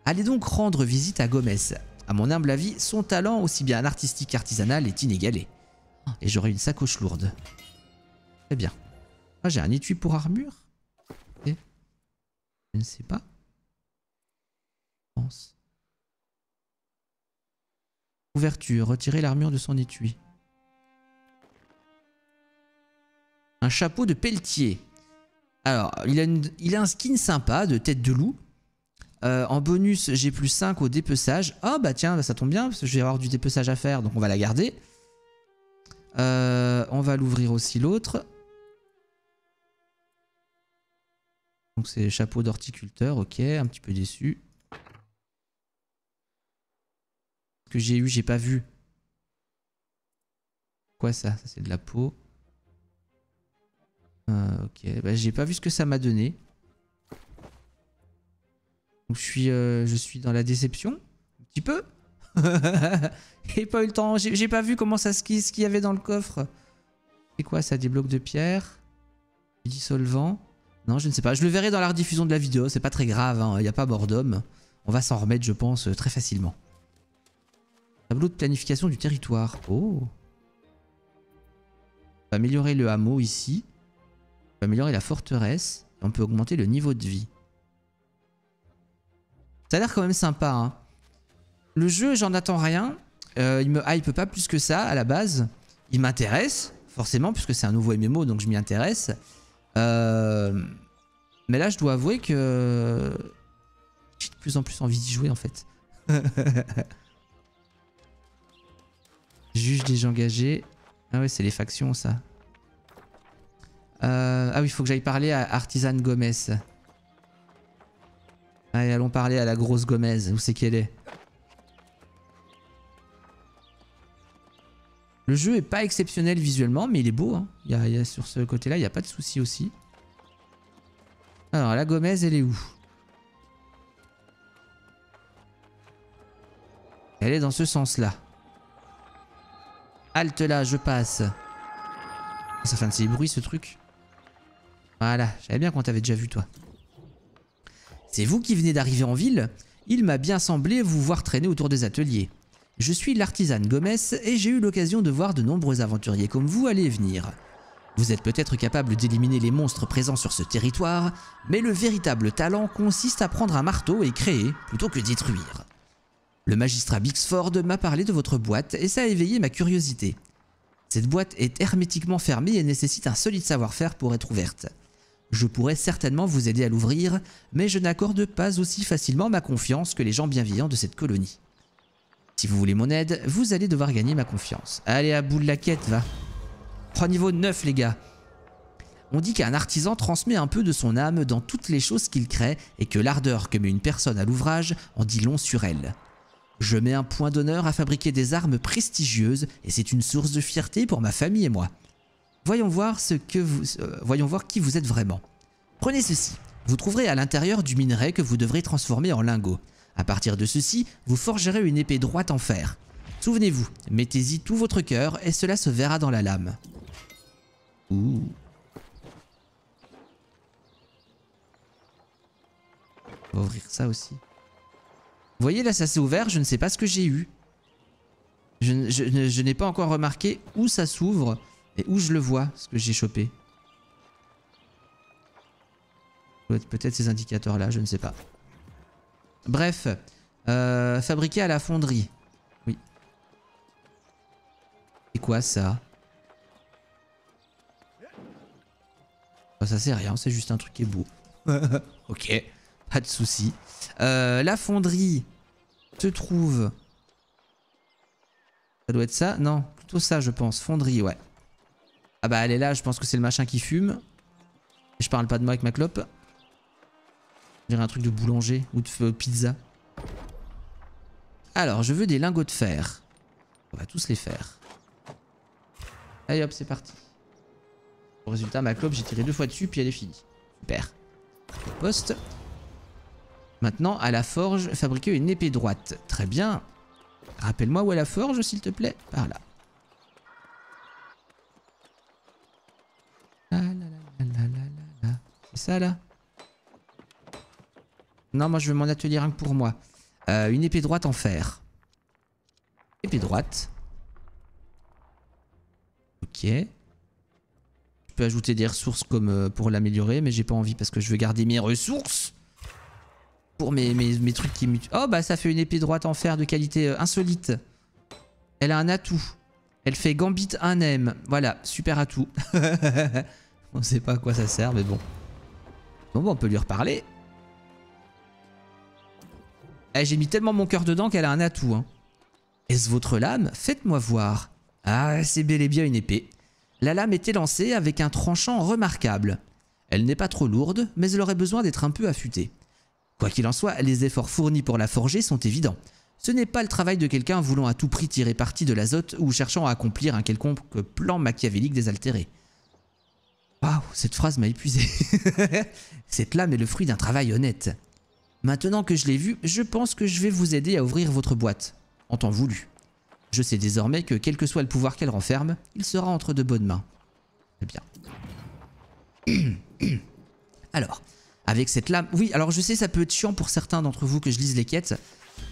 Allez donc rendre visite à Gomez. À mon humble avis, son talent, aussi bien artistique qu'artisanal, est inégalé. Et j'aurai une sacoche lourde. Très bien. Ah, j'ai un étui pour armure Je ne sais pas. Pense. Ouverture. Retirer l'armure de son étui. Un chapeau de pelletier. Alors, il a, il a un skin sympa de tête de loup. Euh, en bonus, j'ai plus 5 au dépeçage. Ah bah tiens, ça tombe bien, parce que je vais avoir du dépeçage à faire, donc on va la garder. Euh, on va l'ouvrir aussi l'autre. Donc c'est chapeau d'horticulteur, ok, un petit peu déçu. Ce que j'ai eu, j'ai pas vu. Quoi ça? Ça c'est de la peau. Euh, ok, bah, j'ai pas vu ce que ça m'a donné. Je suis, euh, je suis dans la déception. Un petit peu. j'ai pas eu le temps, j'ai pas vu comment ça ce qu'il y avait dans le coffre. C'est quoi ça Des blocs de pierre? Dissolvant? Non, je ne sais pas. Je le verrai dans la rediffusion de la vidéo. C'est pas très grave. Il hein. n'y a pas mort d'homme. On va s'en remettre, je pense, très facilement. Tableau de planification du territoire. Oh. On va améliorer le hameau ici. On va améliorer la forteresse. On peut augmenter le niveau de vie. Ça a l'air quand même sympa. Hein. Le jeu, j'en attends rien. Euh, il me hype pas plus que ça à la base. Il m'intéresse, forcément, puisque c'est un nouveau MMO, donc je m'y intéresse. Euh, mais là, je dois avouer que j'ai de plus en plus envie d'y jouer en fait. Juge des engagés. Ah ouais, c'est les factions ça. Euh, ah oui, il faut que j'aille parler à Artisan Gomez. Allez, allons parler à la grosse Gomez. Où c'est qu'elle est, Le jeu est pas exceptionnel visuellement, mais il est beau. Hein. Y a, sur ce côté-là, il n'y a pas de souci aussi. Alors, la Gomez, elle est où? Elle est dans ce sens-là. Halte là, je passe. Ça fait un de ces bruits, ce truc. Voilà, j'avais bien qu'on t'avait déjà vu, toi. C'est vous qui venez d'arriver en ville Il m'a bien semblé vous voir traîner autour des ateliers. Je suis l'artisane Gomez et j'ai eu l'occasion de voir de nombreux aventuriers comme vous aller et venir. Vous êtes peut-être capable d'éliminer les monstres présents sur ce territoire, mais le véritable talent consiste à prendre un marteau et créer plutôt que détruire. Le magistrat Bixford m'a parlé de votre boîte et ça a éveillé ma curiosité. Cette boîte est hermétiquement fermée et nécessite un solide savoir-faire pour être ouverte. Je pourrais certainement vous aider à l'ouvrir, mais je n'accorde pas aussi facilement ma confiance que les gens bienveillants de cette colonie. Si vous voulez mon aide, vous allez devoir gagner ma confiance. Allez à bout de la quête, va. 3 niveau 9 les gars. On dit qu'un artisan transmet un peu de son âme dans toutes les choses qu'il crée et que l'ardeur que met une personne à l'ouvrage en dit long sur elle. Je mets un point d'honneur à fabriquer des armes prestigieuses et c'est une source de fierté pour ma famille et moi. Voyons voir, ce que vous, euh, voyons voir qui vous êtes vraiment. Prenez ceci. Vous trouverez à l'intérieur du minerai que vous devrez transformer en lingot. À partir de ceci, vous forgerez une épée droite en fer. Souvenez-vous, mettez-y tout votre cœur et cela se verra dans la lame. Ouh. On ouvrir ça aussi. Vous voyez là ça s'est ouvert, je ne sais pas ce que j'ai eu. Je, je n'ai pas encore remarqué où ça s'ouvre et où je le vois, ce que j'ai chopé. Peut-être ces indicateurs là, je ne sais pas. Bref, euh, fabriqué à la fonderie. Oui. C'est quoi ça? Bah, Ça c'est rien, c'est juste un truc qui est beau. ok, pas de souci. Euh, la fonderie se trouve... Ça doit être ça? Non, plutôt ça je pense. Fonderie, ouais. Ah bah elle est là, je pense que c'est le machin qui fume. Je parle pas de moi avec ma clope un truc de boulanger ou de pizza. Alors, je veux des lingots de fer. On va tous les faire. Allez hop, c'est parti. Résultat, ma clope, j'ai tiré deux fois dessus, puis elle est finie. Super. Poste. Maintenant, à la forge, fabriquer une épée droite. Très bien. Rappelle-moi où est la forge, s'il te plaît. Par là. C'est ça, là? Non, moi je veux mon atelier rien que pour moi. Euh, une épée droite en fer. Épée droite. Ok. Je peux ajouter des ressources comme euh, pour l'améliorer, mais j'ai pas envie parce que je veux garder mes ressources. Pour mes, mes, trucs qui mutent. Oh bah ça fait une épée droite en fer de qualité euh, insolite. Elle a un atout. Elle fait Gambit 1M. Voilà, super atout. on sait pas à quoi ça sert, mais bon. Bon, bon on peut lui reparler. Eh, j'ai mis tellement mon cœur dedans qu'elle a un atout. Hein. Est-ce votre lame Faites-moi voir. Ah, c'est bel et bien une épée. La lame était lancée avec un tranchant remarquable. Elle n'est pas trop lourde, mais elle aurait besoin d'être un peu affûtée. Quoi qu'il en soit, les efforts fournis pour la forger sont évidents. Ce n'est pas le travail de quelqu'un voulant à tout prix tirer parti de l'azote ou cherchant à accomplir un quelconque plan machiavélique désaltéré. Waouh, cette phrase m'a épuisé. cette lame est le fruit d'un travail honnête. Maintenant que je l'ai vu, je pense que je vais vous aider à ouvrir votre boîte, en temps voulu. Je sais désormais que quel que soit le pouvoir qu'elle renferme, il sera entre de bonnes mains. Très bien. alors, avec cette lame... Oui, alors je sais ça peut être chiant pour certains d'entre vous que je lise les quêtes,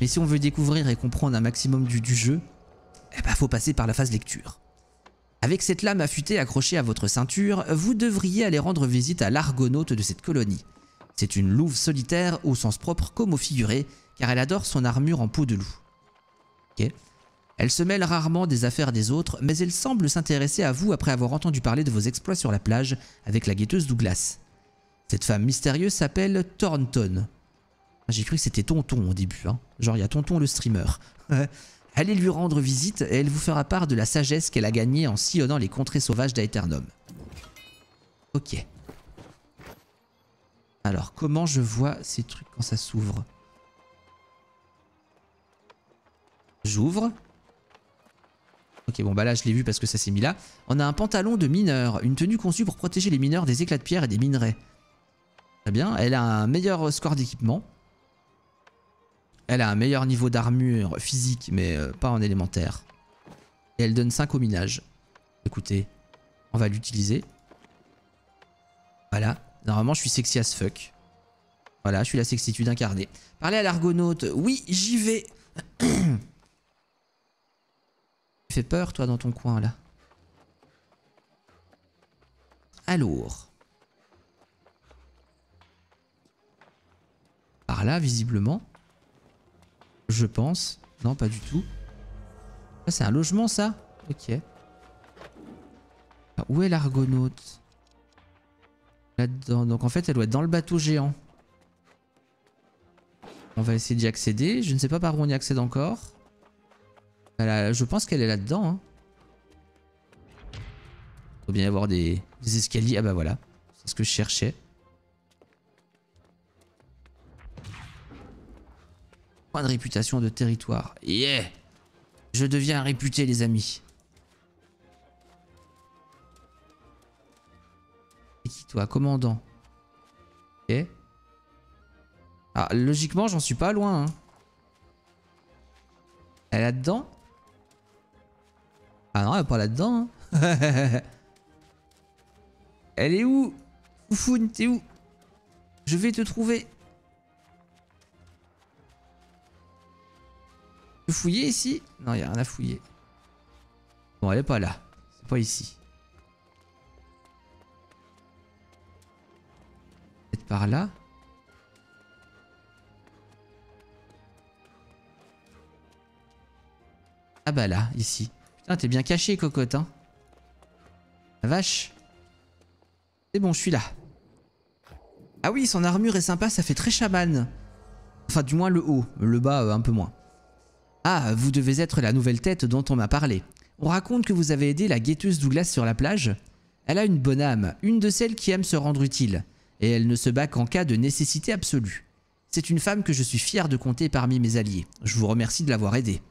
mais si on veut découvrir et comprendre un maximum du, du jeu, eh ben faut passer par la phase lecture. Avec cette lame affûtée accrochée à votre ceinture, vous devriez aller rendre visite à l'argonaute de cette colonie. C'est une louve solitaire au sens propre comme au figuré, car elle adore son armure en peau de loup. Elle se mêle rarement des affaires des autres, mais elle semble s'intéresser à vous après avoir entendu parler de vos exploits sur la plage avec la guetteuse Douglas. Cette femme mystérieuse s'appelle Thornton. J'ai cru que c'était Tonton au début, hein. genre il y a Tonton le streamer. Allez lui rendre visite et elle vous fera part de la sagesse qu'elle a gagnée en sillonnant les contrées sauvages d'Aeternum. Ok. Alors, comment je vois ces trucs quand ça s'ouvre? J'ouvre. Ok, bon bah là je l'ai vu parce que ça s'est mis là. On a un pantalon de mineur, une tenue conçue pour protéger les mineurs des éclats de pierre et des minerais. Très bien, elle a un meilleur score d'équipement. Elle a un meilleur niveau d'armure physique, mais euh, pas en élémentaire. Et elle donne 5 au minage. Écoutez, on va l'utiliser. Voilà. Normalement, je suis sexy as fuck. Voilà, je suis la sexitude incarnée. Parler à l'argonaute. Oui, j'y vais. tu fais peur, toi, dans ton coin, là. Alors. Par là, visiblement. Je pense. Non, pas du tout. C'est un logement, ça? Ok. Ah, où est l'argonaute? Donc en fait, elle doit être dans le bateau géant. On va essayer d'y accéder. Je ne sais pas par où on y accède encore. je pense qu'elle est là-dedans. Hein. Il doit bien y avoir des, des escaliers. Ah bah voilà. C'est ce que je cherchais. Point de réputation de territoire. Yeah Je deviens réputé, les amis. Toi Commandant. Ok. Ah, logiquement, j'en suis pas loin. Hein. Elle est là-dedans? Ah non, elle est pas là-dedans. Hein. elle est où? Foufoune, t'es où? Je vais te trouver. fouiller ici? Non, il a rien à fouiller. Bon, elle est pas là. C'est pas ici. Par là Ah bah là, ici. Putain, t'es bien caché, cocotte, hein. La vache. C'est bon, je suis là. Ah oui, son armure est sympa, ça fait très chaman. Enfin, du moins le haut. Le bas, euh, un peu moins. Ah, vous devez être la nouvelle tête dont on m'a parlé. On raconte que vous avez aidé la guetteuse Douglas sur la plage. Elle a une bonne âme, une de celles qui aiment se rendre utile, et elle ne se bat qu'en cas de nécessité absolue. C'est une femme que je suis fier de compter parmi mes alliés. Je vous remercie de l'avoir aidée.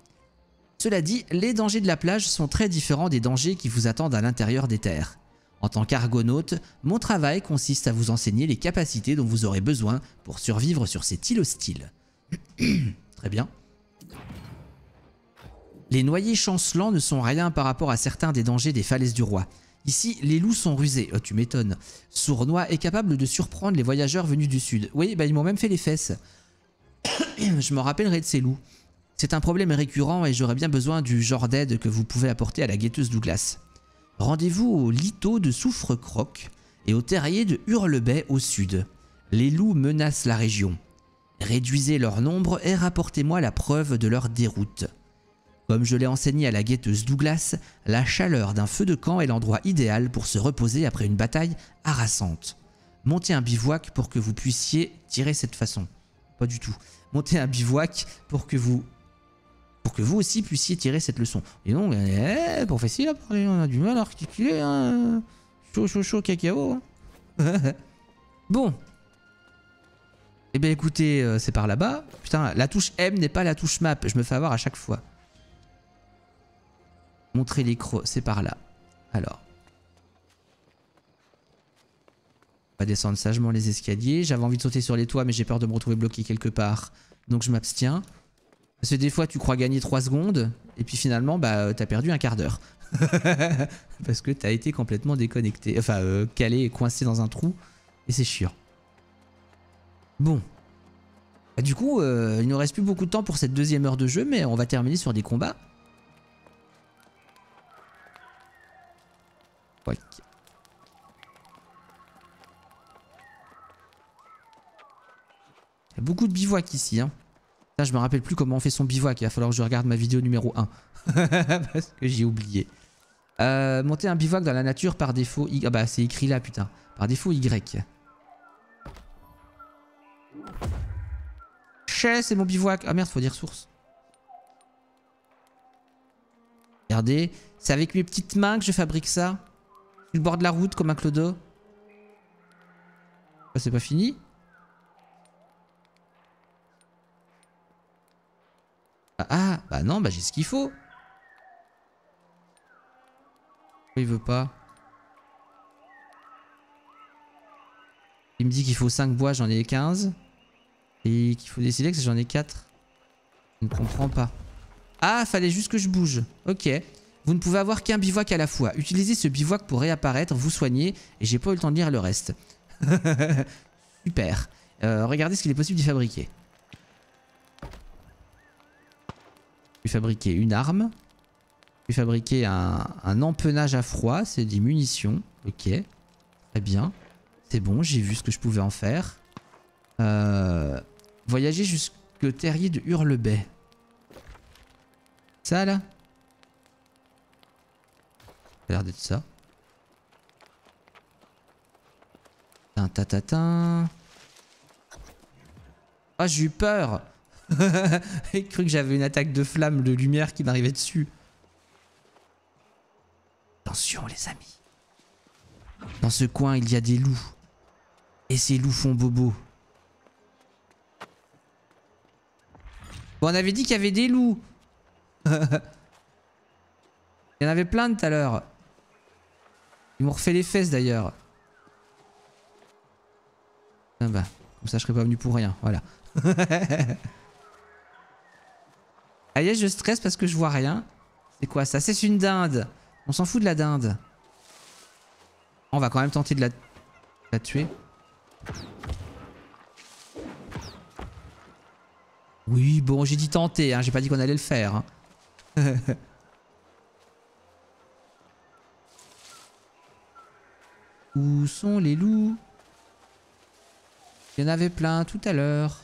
Cela dit, les dangers de la plage sont très différents des dangers qui vous attendent à l'intérieur des terres. En tant qu'argonaute, mon travail consiste à vous enseigner les capacités dont vous aurez besoin pour survivre sur cette île hostile. très bien. Les noyés chancelants ne sont rien par rapport à certains des dangers des falaises du roi. Ici, les loups sont rusés, oh, tu m'étonnes. Sournois est capable de surprendre les voyageurs venus du sud. Oui, bah ils m'ont même fait les fesses. Je me rappellerai de ces loups. C'est un problème récurrent et j'aurais bien besoin du genre d'aide que vous pouvez apporter à la guetteuse Douglas. Rendez-vous au lito de Soufre-Croc et au terrier de Hurlebay au sud. Les loups menacent la région. Réduisez leur nombre et rapportez-moi la preuve de leur déroute. Comme je l'ai enseigné à la guetteuse Douglas, la chaleur d'un feu de camp est l'endroit idéal pour se reposer après une bataille harassante. Montez un bivouac pour que vous puissiez tirer cette façon. Pas du tout. Montez un bivouac pour que vous pour que vous aussi puissiez tirer cette leçon. Et non, eh, pas facile on a du mal à articuler. Hein. Chaud, chaud, chaud, cacao. Hein. Bon. Eh bien écoutez, euh, c'est par là-bas. Putain, la touche M n'est pas la touche map. Je me fais avoir à chaque fois. Montrer l'écran, c'est par là. Alors. On va descendre sagement les escaliers. J'avais envie de sauter sur les toits, mais j'ai peur de me retrouver bloqué quelque part. Donc je m'abstiens. Parce que des fois, tu crois gagner 3 secondes, et puis finalement, bah, t'as perdu un quart d'heure. Parce que t'as été complètement déconnecté. Enfin, euh, calé et coincé dans un trou. Et c'est chiant. Bon. Bah, du coup, euh, il ne reste plus beaucoup de temps pour cette deuxième heure de jeu, mais on va terminer sur des combats. Il y a beaucoup de bivouac ici. Hein. Là, je me rappelle plus comment on fait son bivouac. Il va falloir que je regarde ma vidéo numéro 1. Parce que j'ai oublié. Euh, monter un bivouac dans la nature par défaut. Ah bah c'est écrit là putain. Par défaut Y. Chez, c'est mon bivouac. Ah merde, faut dire source. Regardez, c'est avec mes petites mains que je fabrique ça. Sur le bord de la route comme un clodo. Ah, c'est pas fini ah, ah, bah non, bah j'ai ce qu'il faut. il veut pas Il me dit qu'il faut 5 bois, j'en ai 15. Et qu'il faut des silex, j'en ai 4. Je ne comprends pas. Ah, fallait juste que je bouge. Ok. Vous ne pouvez avoir qu'un bivouac à la fois. Utilisez ce bivouac pour réapparaître, vous soigner. Et j'ai pas eu le temps de lire le reste. Super. Euh, regardez ce qu'il est possible d'y fabriquer. Je fabriquer une arme fabriquer un, empennage à froid, c'est des munitions. Ok, très bien. C'est bon, j'ai vu ce que je pouvais en faire. Euh, voyager jusqu'au terrier de Hurlebay. Ça là? A l'air d'être ça. Ta ta ta Ah j'ai eu peur J'ai cru que j'avais une attaque de flamme de lumière qui m'arrivait dessus. Attention les amis. Dans ce coin, il y a des loups. Et ces loups font bobo. On avait dit qu'il y avait des loups. il y en avait plein tout à l'heure. Ils m'ont refait les fesses d'ailleurs. Ah bah, comme ça je serais pas venu pour rien, voilà. Aïe, je stresse parce que je vois rien. C'est quoi ça? C'est une dinde. On s'en fout de la dinde. On va quand même tenter de la, tuer. Oui, bon, j'ai dit tenter, hein. j'ai pas dit qu'on allait le faire. Hein. Où sont les loups? Il y en avait plein tout à l'heure.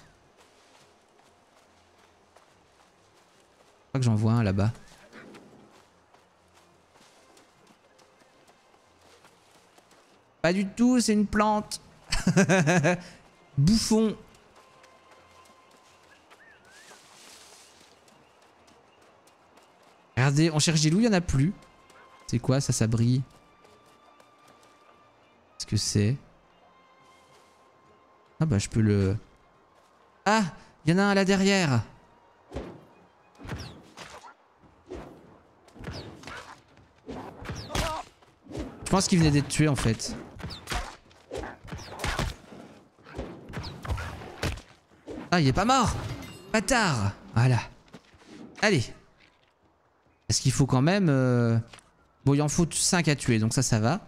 Je crois que j'en vois un là-bas. Pas du tout, c'est une plante. Bouffon. Regardez, on cherche des loups, il n'y en a plus. C'est quoi ça, ça brille? Que c'est Ah bah je peux le... Ah Il y en a un là derrière Je pense qu'il venait d'être tué en fait. Ah, il est pas mort Bâtard Voilà. Allez. Est-ce qu'il faut quand même... Bon, il en faut 5 à tuer, donc ça, ça va.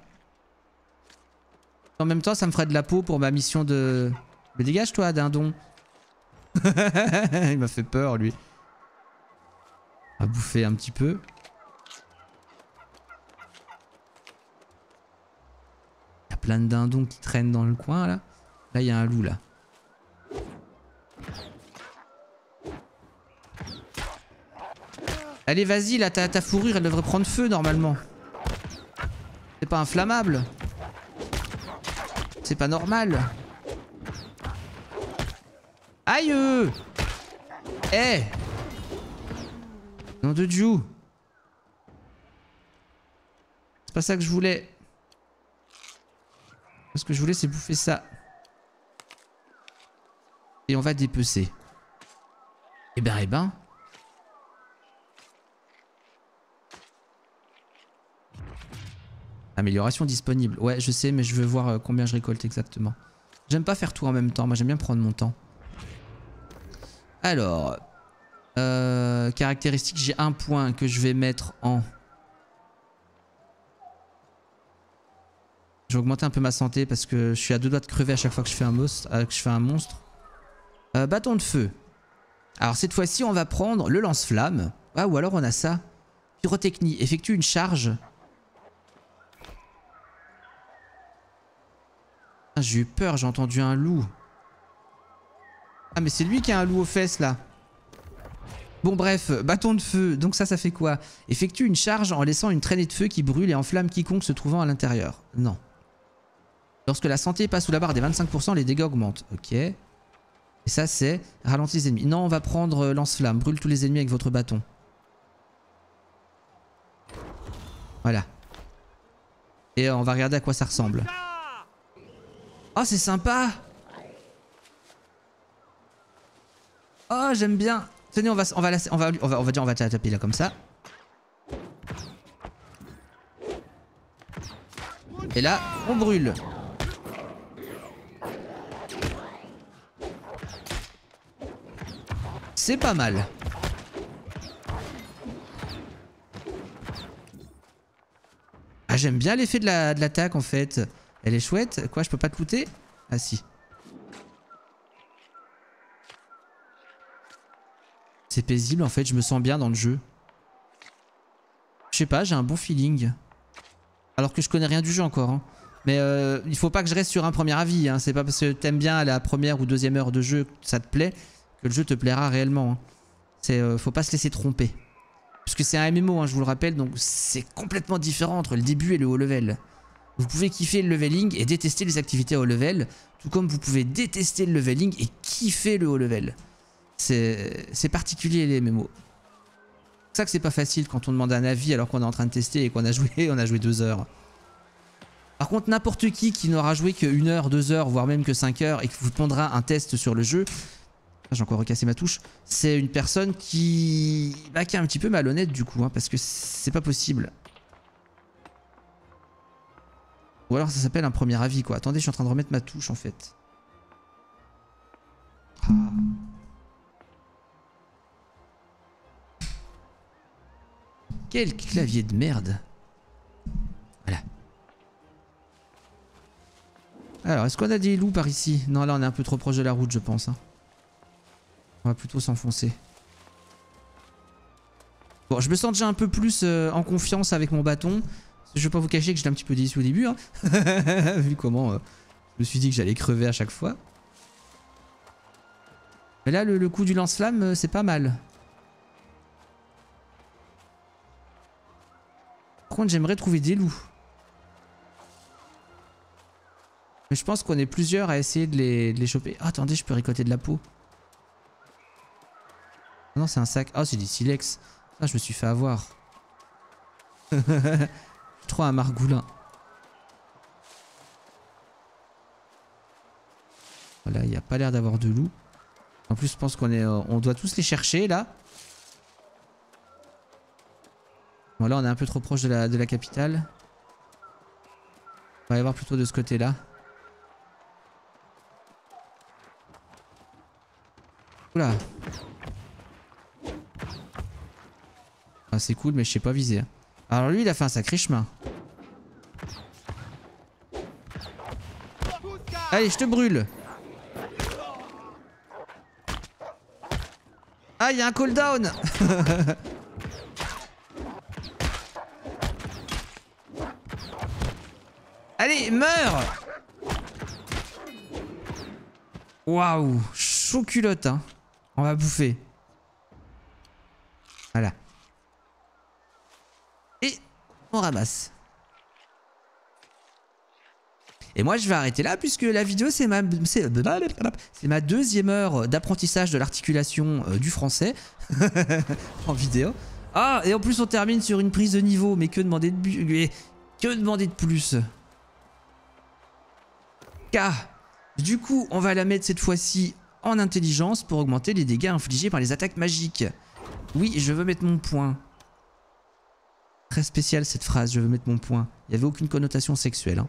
En même temps, ça me ferait de la peau pour ma mission de... Mais dégage, toi, dindon. il m'a fait peur, lui. On va bouffer un petit peu. Il y a plein de dindons qui traînent dans le coin, là. Là, il y a un loup, là. Allez, vas-y, là, ta, ta fourrure, elle devrait prendre feu, normalement. C'est pas inflammable. C'est pas normal. Aïe Eh Nom de Dieu C'est pas ça que je voulais. Ce que je voulais, c'est bouffer ça. Et on va dépecer. Eh ben, eh ben. Amélioration disponible. Ouais, je sais, mais je veux voir euh, combien je récolte exactement. J'aime pas faire tout en même temps. Moi, j'aime bien prendre mon temps. Alors, euh, caractéristique, j'ai un point que je vais mettre en... Je vais augmenter un peu ma santé parce que je suis à deux doigts de crever à chaque fois que je fais un monstre. Euh, je fais un monstre. Bâton de feu. Alors cette fois-ci, on va prendre le lance-flamme. Ah, ou alors on a ça. Pyrotechnie. Effectue une charge. Ah, j'ai eu peur, j'ai entendu un loup. Ah mais c'est lui qui a un loup aux fesses là. Bon bref, bâton de feu, donc ça ça fait quoi? Effectue une charge en laissant une traînée de feu qui brûle et enflamme quiconque se trouvant à l'intérieur. Non. Lorsque la santé passe sous la barre des 25%, les dégâts augmentent. Ok. Et ça c'est ralentit les ennemis. Non, on va prendre euh, lance-flamme, brûle tous les ennemis avec votre bâton. Voilà. Et on va regarder à quoi ça ressemble. Oh, c'est sympa Oh, j'aime bien Tenez, on va, on va, on va, on va, on va dire, on taper là comme ça. Et là, on brûle. C'est pas mal. Ah, j'aime bien l'effet de l'attaque en fait. Elle est chouette. Quoi, je peux pas te looter? Ah si. C'est paisible en fait, je me sens bien dans le jeu. Je sais pas, j'ai un bon feeling. Alors que je connais rien du jeu encore. Hein. Mais euh, il faut pas que je reste sur un premier avis. Hein. C'est pas parce que t'aimes bien la première ou deuxième heure de jeu que ça te plaît que le jeu te plaira réellement. Hein. Euh, faut pas se laisser tromper. Puisque c'est un MMO, je vous le rappelle, donc c'est complètement différent entre le début et le haut level. Vous pouvez kiffer le leveling et détester les activités haut level, tout comme vous pouvez détester le leveling et kiffer le haut level. C'est particulier les MMO. C'est ça que c'est pas facile quand on demande un avis alors qu'on est en train de tester et qu'on a joué, on a joué deux heures. Par contre, n'importe qui qui n'aura joué que une heure, deux heures, voire même que 5 heures et qui vous demandera un test sur le jeu, ah, j'ai encore recassé ma touche, c'est une personne qui... Bah, qui est un petit peu malhonnête du coup, hein, parce que c'est pas possible. Ou alors ça s'appelle un premier avis quoi. Attendez, je suis en train de remettre ma touche en fait. Ah. Quel clavier de merde. Voilà. Alors, est-ce qu'on a des loups par ici? Non, là on est un peu trop proche de la route je pense. Hein. On va plutôt s'enfoncer. Bon, je me sens déjà un peu plus euh, en confiance avec mon bâton. Je vais pas vous cacher que j'étais un petit peu déçu au début, hein. vu comment euh, je me suis dit que j'allais crever à chaque fois. Mais là, le, coup du lance-flamme, euh, c'est pas mal. Par contre, j'aimerais trouver des loups. Mais je pense qu'on est plusieurs à essayer de les, choper. Ah, attendez, je peux récolter de la peau. non, c'est un sac. Ah, c'est du silex. Ah, je me suis fait avoir. Trop un margoulin. Voilà, il n'y a pas l'air d'avoir de loups. En plus, je pense qu'on est, euh, on doit tous les chercher là. Voilà, on est un peu trop proche de la, capitale. On va y avoir plutôt de ce côté-là. Oula. Ah, c'est cool, mais je sais pas viser. Hein. Alors lui, il a fait un sacré chemin. Allez, je te brûle. Ah, il y a un cooldown Allez, meurs Waouh, chaud culotte, hein. On va bouffer. Voilà. Ramasse. Et moi je vais arrêter là puisque la vidéo c'est ma, deuxième heure d'apprentissage de l'articulation euh, du français en vidéo. Ah et en plus on termine sur une prise de niveau mais que demander de plus? K. Du coup on va la mettre cette fois-ci en intelligence pour augmenter les dégâts infligés par les attaques magiques. Oui, je veux mettre mon point. Très spécial cette phrase, je veux mettre mon point. Il n'y avait aucune connotation sexuelle. Hein.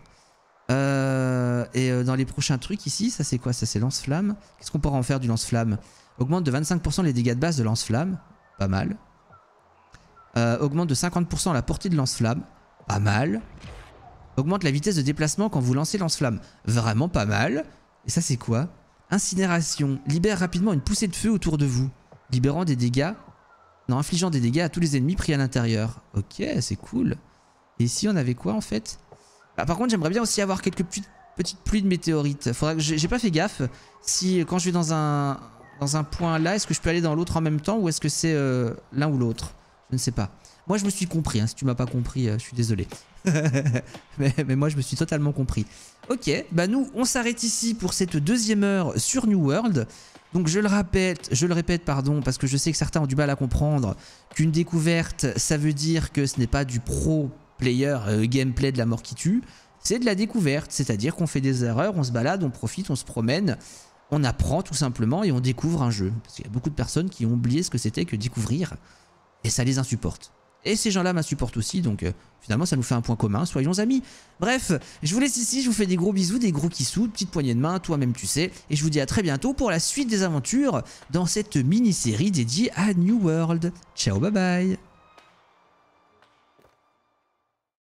Euh, et euh, dans les prochains trucs ici, ça c'est quoi? Ça c'est lance-flamme. Qu'est-ce qu'on pourra en faire du lance-flamme? Augmente de 25% les dégâts de base de lance-flamme. Pas mal. Euh, augmente de 50% la portée de lance-flamme. Pas mal. Augmente la vitesse de déplacement quand vous lancez lance-flamme. Vraiment pas mal. Et ça c'est quoi? Incinération. Libère rapidement une poussée de feu autour de vous. Libérant des dégâts. Non, infligeant des dégâts à tous les ennemis pris à l'intérieur. Ok, c'est cool. Et ici on avait quoi en fait? Bah, par contre, j'aimerais bien aussi avoir quelques petites, pluies de météorites. J'ai pas fait gaffe. Si quand je vais dans un, dans un point là, est-ce que je peux aller dans l'autre en même temps ou est-ce que c'est euh, l'un ou l'autre? Je ne sais pas. Moi, je me suis compris. Hein. Si tu m'as pas compris, euh, je suis désolé. mais, moi, je me suis totalement compris. Ok, bah nous, on s'arrête ici pour cette deuxième heure sur New World. Donc je le répète, je le répète pardon, parce que je sais que certains ont du mal à comprendre qu'une découverte, ça veut dire que ce n'est pas du pro player euh, gameplay de la mort qui tue, c'est de la découverte, c'est-à-dire qu'on fait des erreurs, on se balade, on profite, on se promène, on apprend tout simplement et on découvre un jeu. Parce qu'il y a beaucoup de personnes qui ont oublié ce que c'était que découvrir et ça les insupporte. Et ces gens-là m'insupportent aussi, donc euh, finalement ça nous fait un point commun, soyons amis. Bref, je vous laisse ici, je vous fais des gros bisous, des gros kissous, petite poignée de main, toi-même tu sais, et je vous dis à très bientôt pour la suite des aventures dans cette mini-série dédiée à New World. Ciao, bye bye